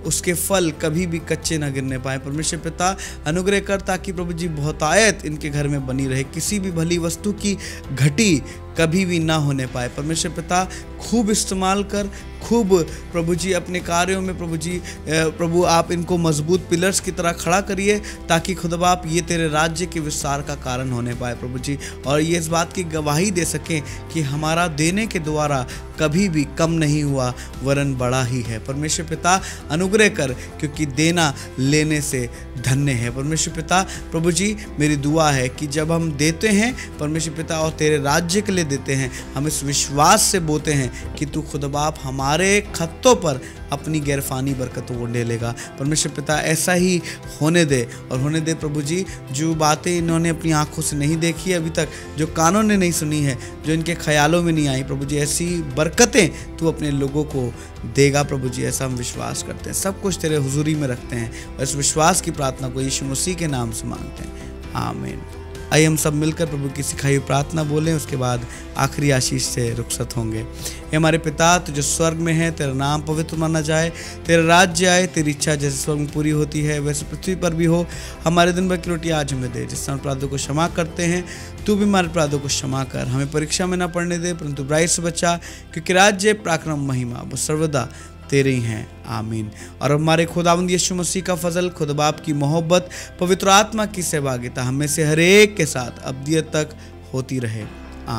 उसके फल कभी भी कच्चे ना गिरने पाए परमेश्वर पिता अनुग्रह कर ताकि प्रभु जी बहुतायत इनके घर में बनी रहे किसी भी भली वस्तु की घटी कभी भी ना होने पाए परमेश्वर पिता खूब इस्तेमाल कर खूब प्रभु जी अपने कार्यों में प्रभु जी प्रभु आप इनको मजबूत पिलर्स की तरह खड़ा करिए ताकि खुदबा आप ये तेरे राज्य के विस्तार का कारण होने पाए प्रभु जी और ये इस बात की गवाही दे सकें कि हमारा देने के द्वारा कभी भी कम नहीं हुआ वरन बड़ा ही है परमेश्वर पिता अनुग्रह कर क्योंकि देना लेने से धन्य है परमेश्वर पिता प्रभु जी मेरी दुआ है कि जब हम देते हैं परमेश्वर पिता और तेरे राज्य के लिए आशीर्वाद देते हैं हम इस विश्वास से बोते हैं कि तू खुद बाप हमारे खत्तों पर अपनी गैरफानी बरकतों को ले लेगा परमेश्वर पिता ऐसा ही होने दे और होने दे प्रभु जी जो बातें इन्होंने अपनी आंखों से नहीं देखी अभी तक जो कानों ने नहीं सुनी है जो इनके ख्यालों में नहीं आई प्रभु जी ऐसी बरकतें तू अपने लोगों को देगा प्रभु जी ऐसा हम विश्वास करते हैं सब कुछ तेरे हुजूरी में रखते हैं और इस विश्वास की प्रार्थना को यीशु मसीह के नाम से मांगते हैं आमीन आइए हम सब मिलकर प्रभु की सिखाई प्रार्थना बोलें उसके बाद आखिरी आशीष से रुखसत होंगे ये हमारे पिता तो जो स्वर्ग में है तेरा नाम पवित्र माना जाए तेरा राज्य आए तेरी इच्छा जैसे स्वर्ग में पूरी होती है वैसे पृथ्वी पर भी हो हमारे दिन भर की रोटी आज हमें दे जिस तरह अपराधों को क्षमा करते हैं तू भी हमारे अपराधों को क्षमा कर हमें परीक्षा में ना पढ़ने दे परंतु ब्राइट से बचा क्योंकि राज्य पराक्रम महिमा वो सर्वदा तेरे हैं आमीन और हमारे खुदावंद यीशु मसीह का फजल खुद बाप की मोहब्बत पवित्र आत्मा की सहभागिता हमें से हर एक के साथ अबदियत तक होती रहे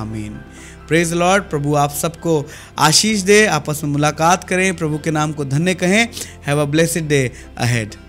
आमीन प्रेज लॉर्ड प्रभु आप सबको आशीष दे आपस में मुलाकात करें प्रभु के नाम को धन्य कहें have a blessed day ahead